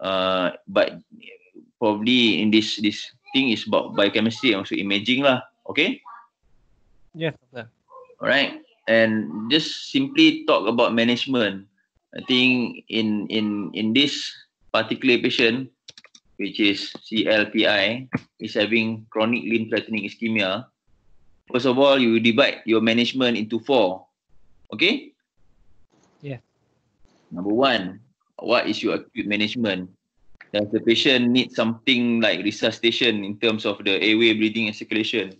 Uh, but probably in this this thing is about biochemistry and also imaging lah. Okay. Yes, doctor. Alright. And just simply talk about management. I think in in in this particular patient, which is CLPI, is having chronic limb threatening ischemia. First of all, you divide your management into four. Okay? Yes. Number one, what is your acute management? Does the patient need something like resuscitation in terms of the airway, breathing, and circulation?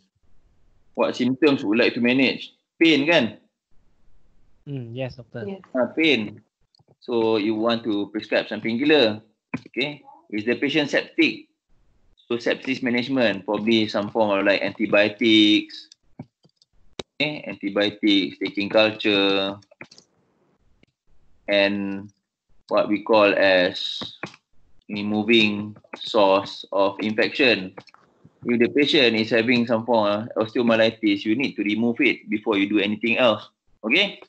What symptoms would like to manage? Pain kan? Mm, yes, doctor. Yes. Ah, pain. So you want to prescribe some painkiller. Okay. Is the patient septic? So sepsis management, probably some form of like antibiotics, okay, antibiotics, taking culture, and what we call as removing source of infection. If the patient is having some form of osteomyelitis, you need to remove it before you do anything else. Okay?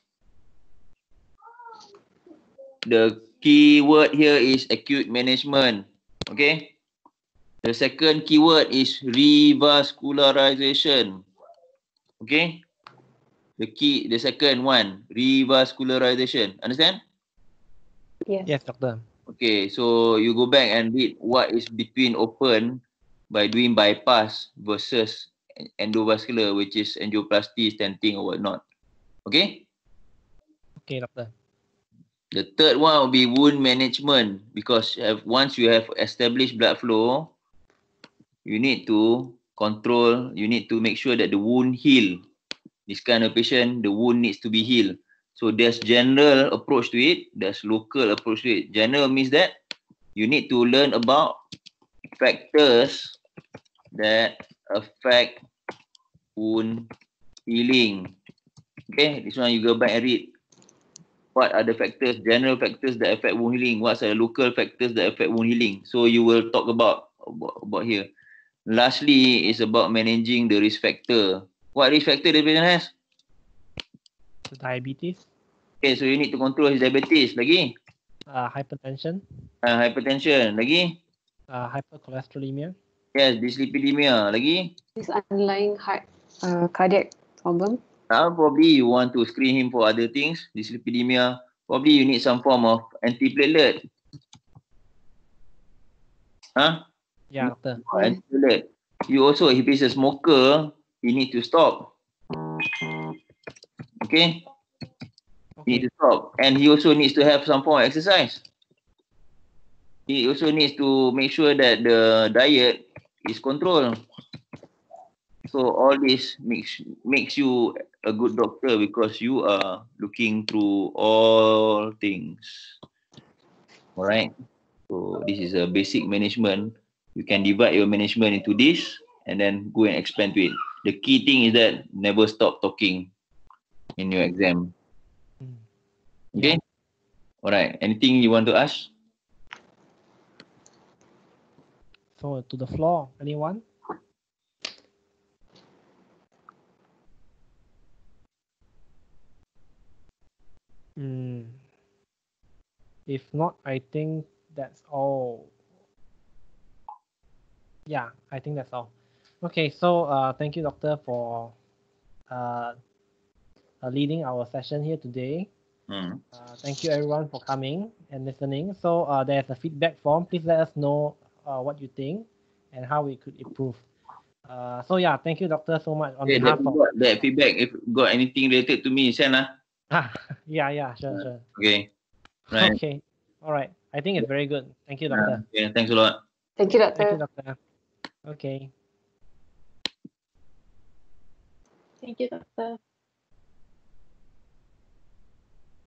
The key word here is acute management. Okay? The second keyword is revascularization. Okay? The key, the second one, revascularization. Understand? Yes. Yes, doctor. Okay, so you go back and read what is between open by doing bypass versus endovascular, which is angioplasty, stenting or whatnot. Okay? Okay, doctor. The third one will be wound management because have, once you have established blood flow, you need to control, you need to make sure that the wound heal. This kind of patient, the wound needs to be healed. So there's general approach to it, there's local approach to it. General means that you need to learn about factors that affect wound healing. Okay, this one you go back and read. What are the factors, general factors that affect wound healing? What are the local factors that affect wound healing? So you will talk about about, about here. Lastly is about managing the risk factor. What risk factor the patient has? Diabetes, Okay, so you need to control his diabetes. Lagi? uh, hypertension, Uh, hypertension. Lagi? uh, hypercholesterolemia, Yes, dyslipidemia. Lagi? This underlying heart uh, cardiac problem. Now, probably you want to screen him for other things. Dyslipidemia. Probably you need some form of antiplatelet. Huh? yeah, doctor. Oh, antiplatelet. You also, if he's a smoker, he need to stop. Okay? Need to stop. And he also needs to have some form of exercise. He also needs to make sure that the diet is controlled. So all this makes makes you a good doctor because you are looking through all things. Alright. So this is a basic management. You can divide your management into this and then go and expand to it. The key thing is that never stop talking in your exam. Mm. Okay? Alright. Anything you want to ask? So to the floor, anyone? Hmm. If not, I think that's all. Yeah, I think that's all. Okay, so uh, thank you, doctor, for uh, uh, leading our session here today. Hmm. Uh, thank you everyone for coming and listening. So uh, there's a feedback form. Please let us know uh, what you think and how we could improve. Uh, so yeah, thank you, doctor, so much on Okay, behalf that, of. got that feedback. If got anything related to me, send lah. Ah, [LAUGHS] yeah, yeah, sure, sure. Okay. Right. Okay, all right. I think it's very good. Thank you, doctor. Okay, thanks a lot. Thank you, doctor. Thank you, doctor. doctor. Okay. Thank you, doctor.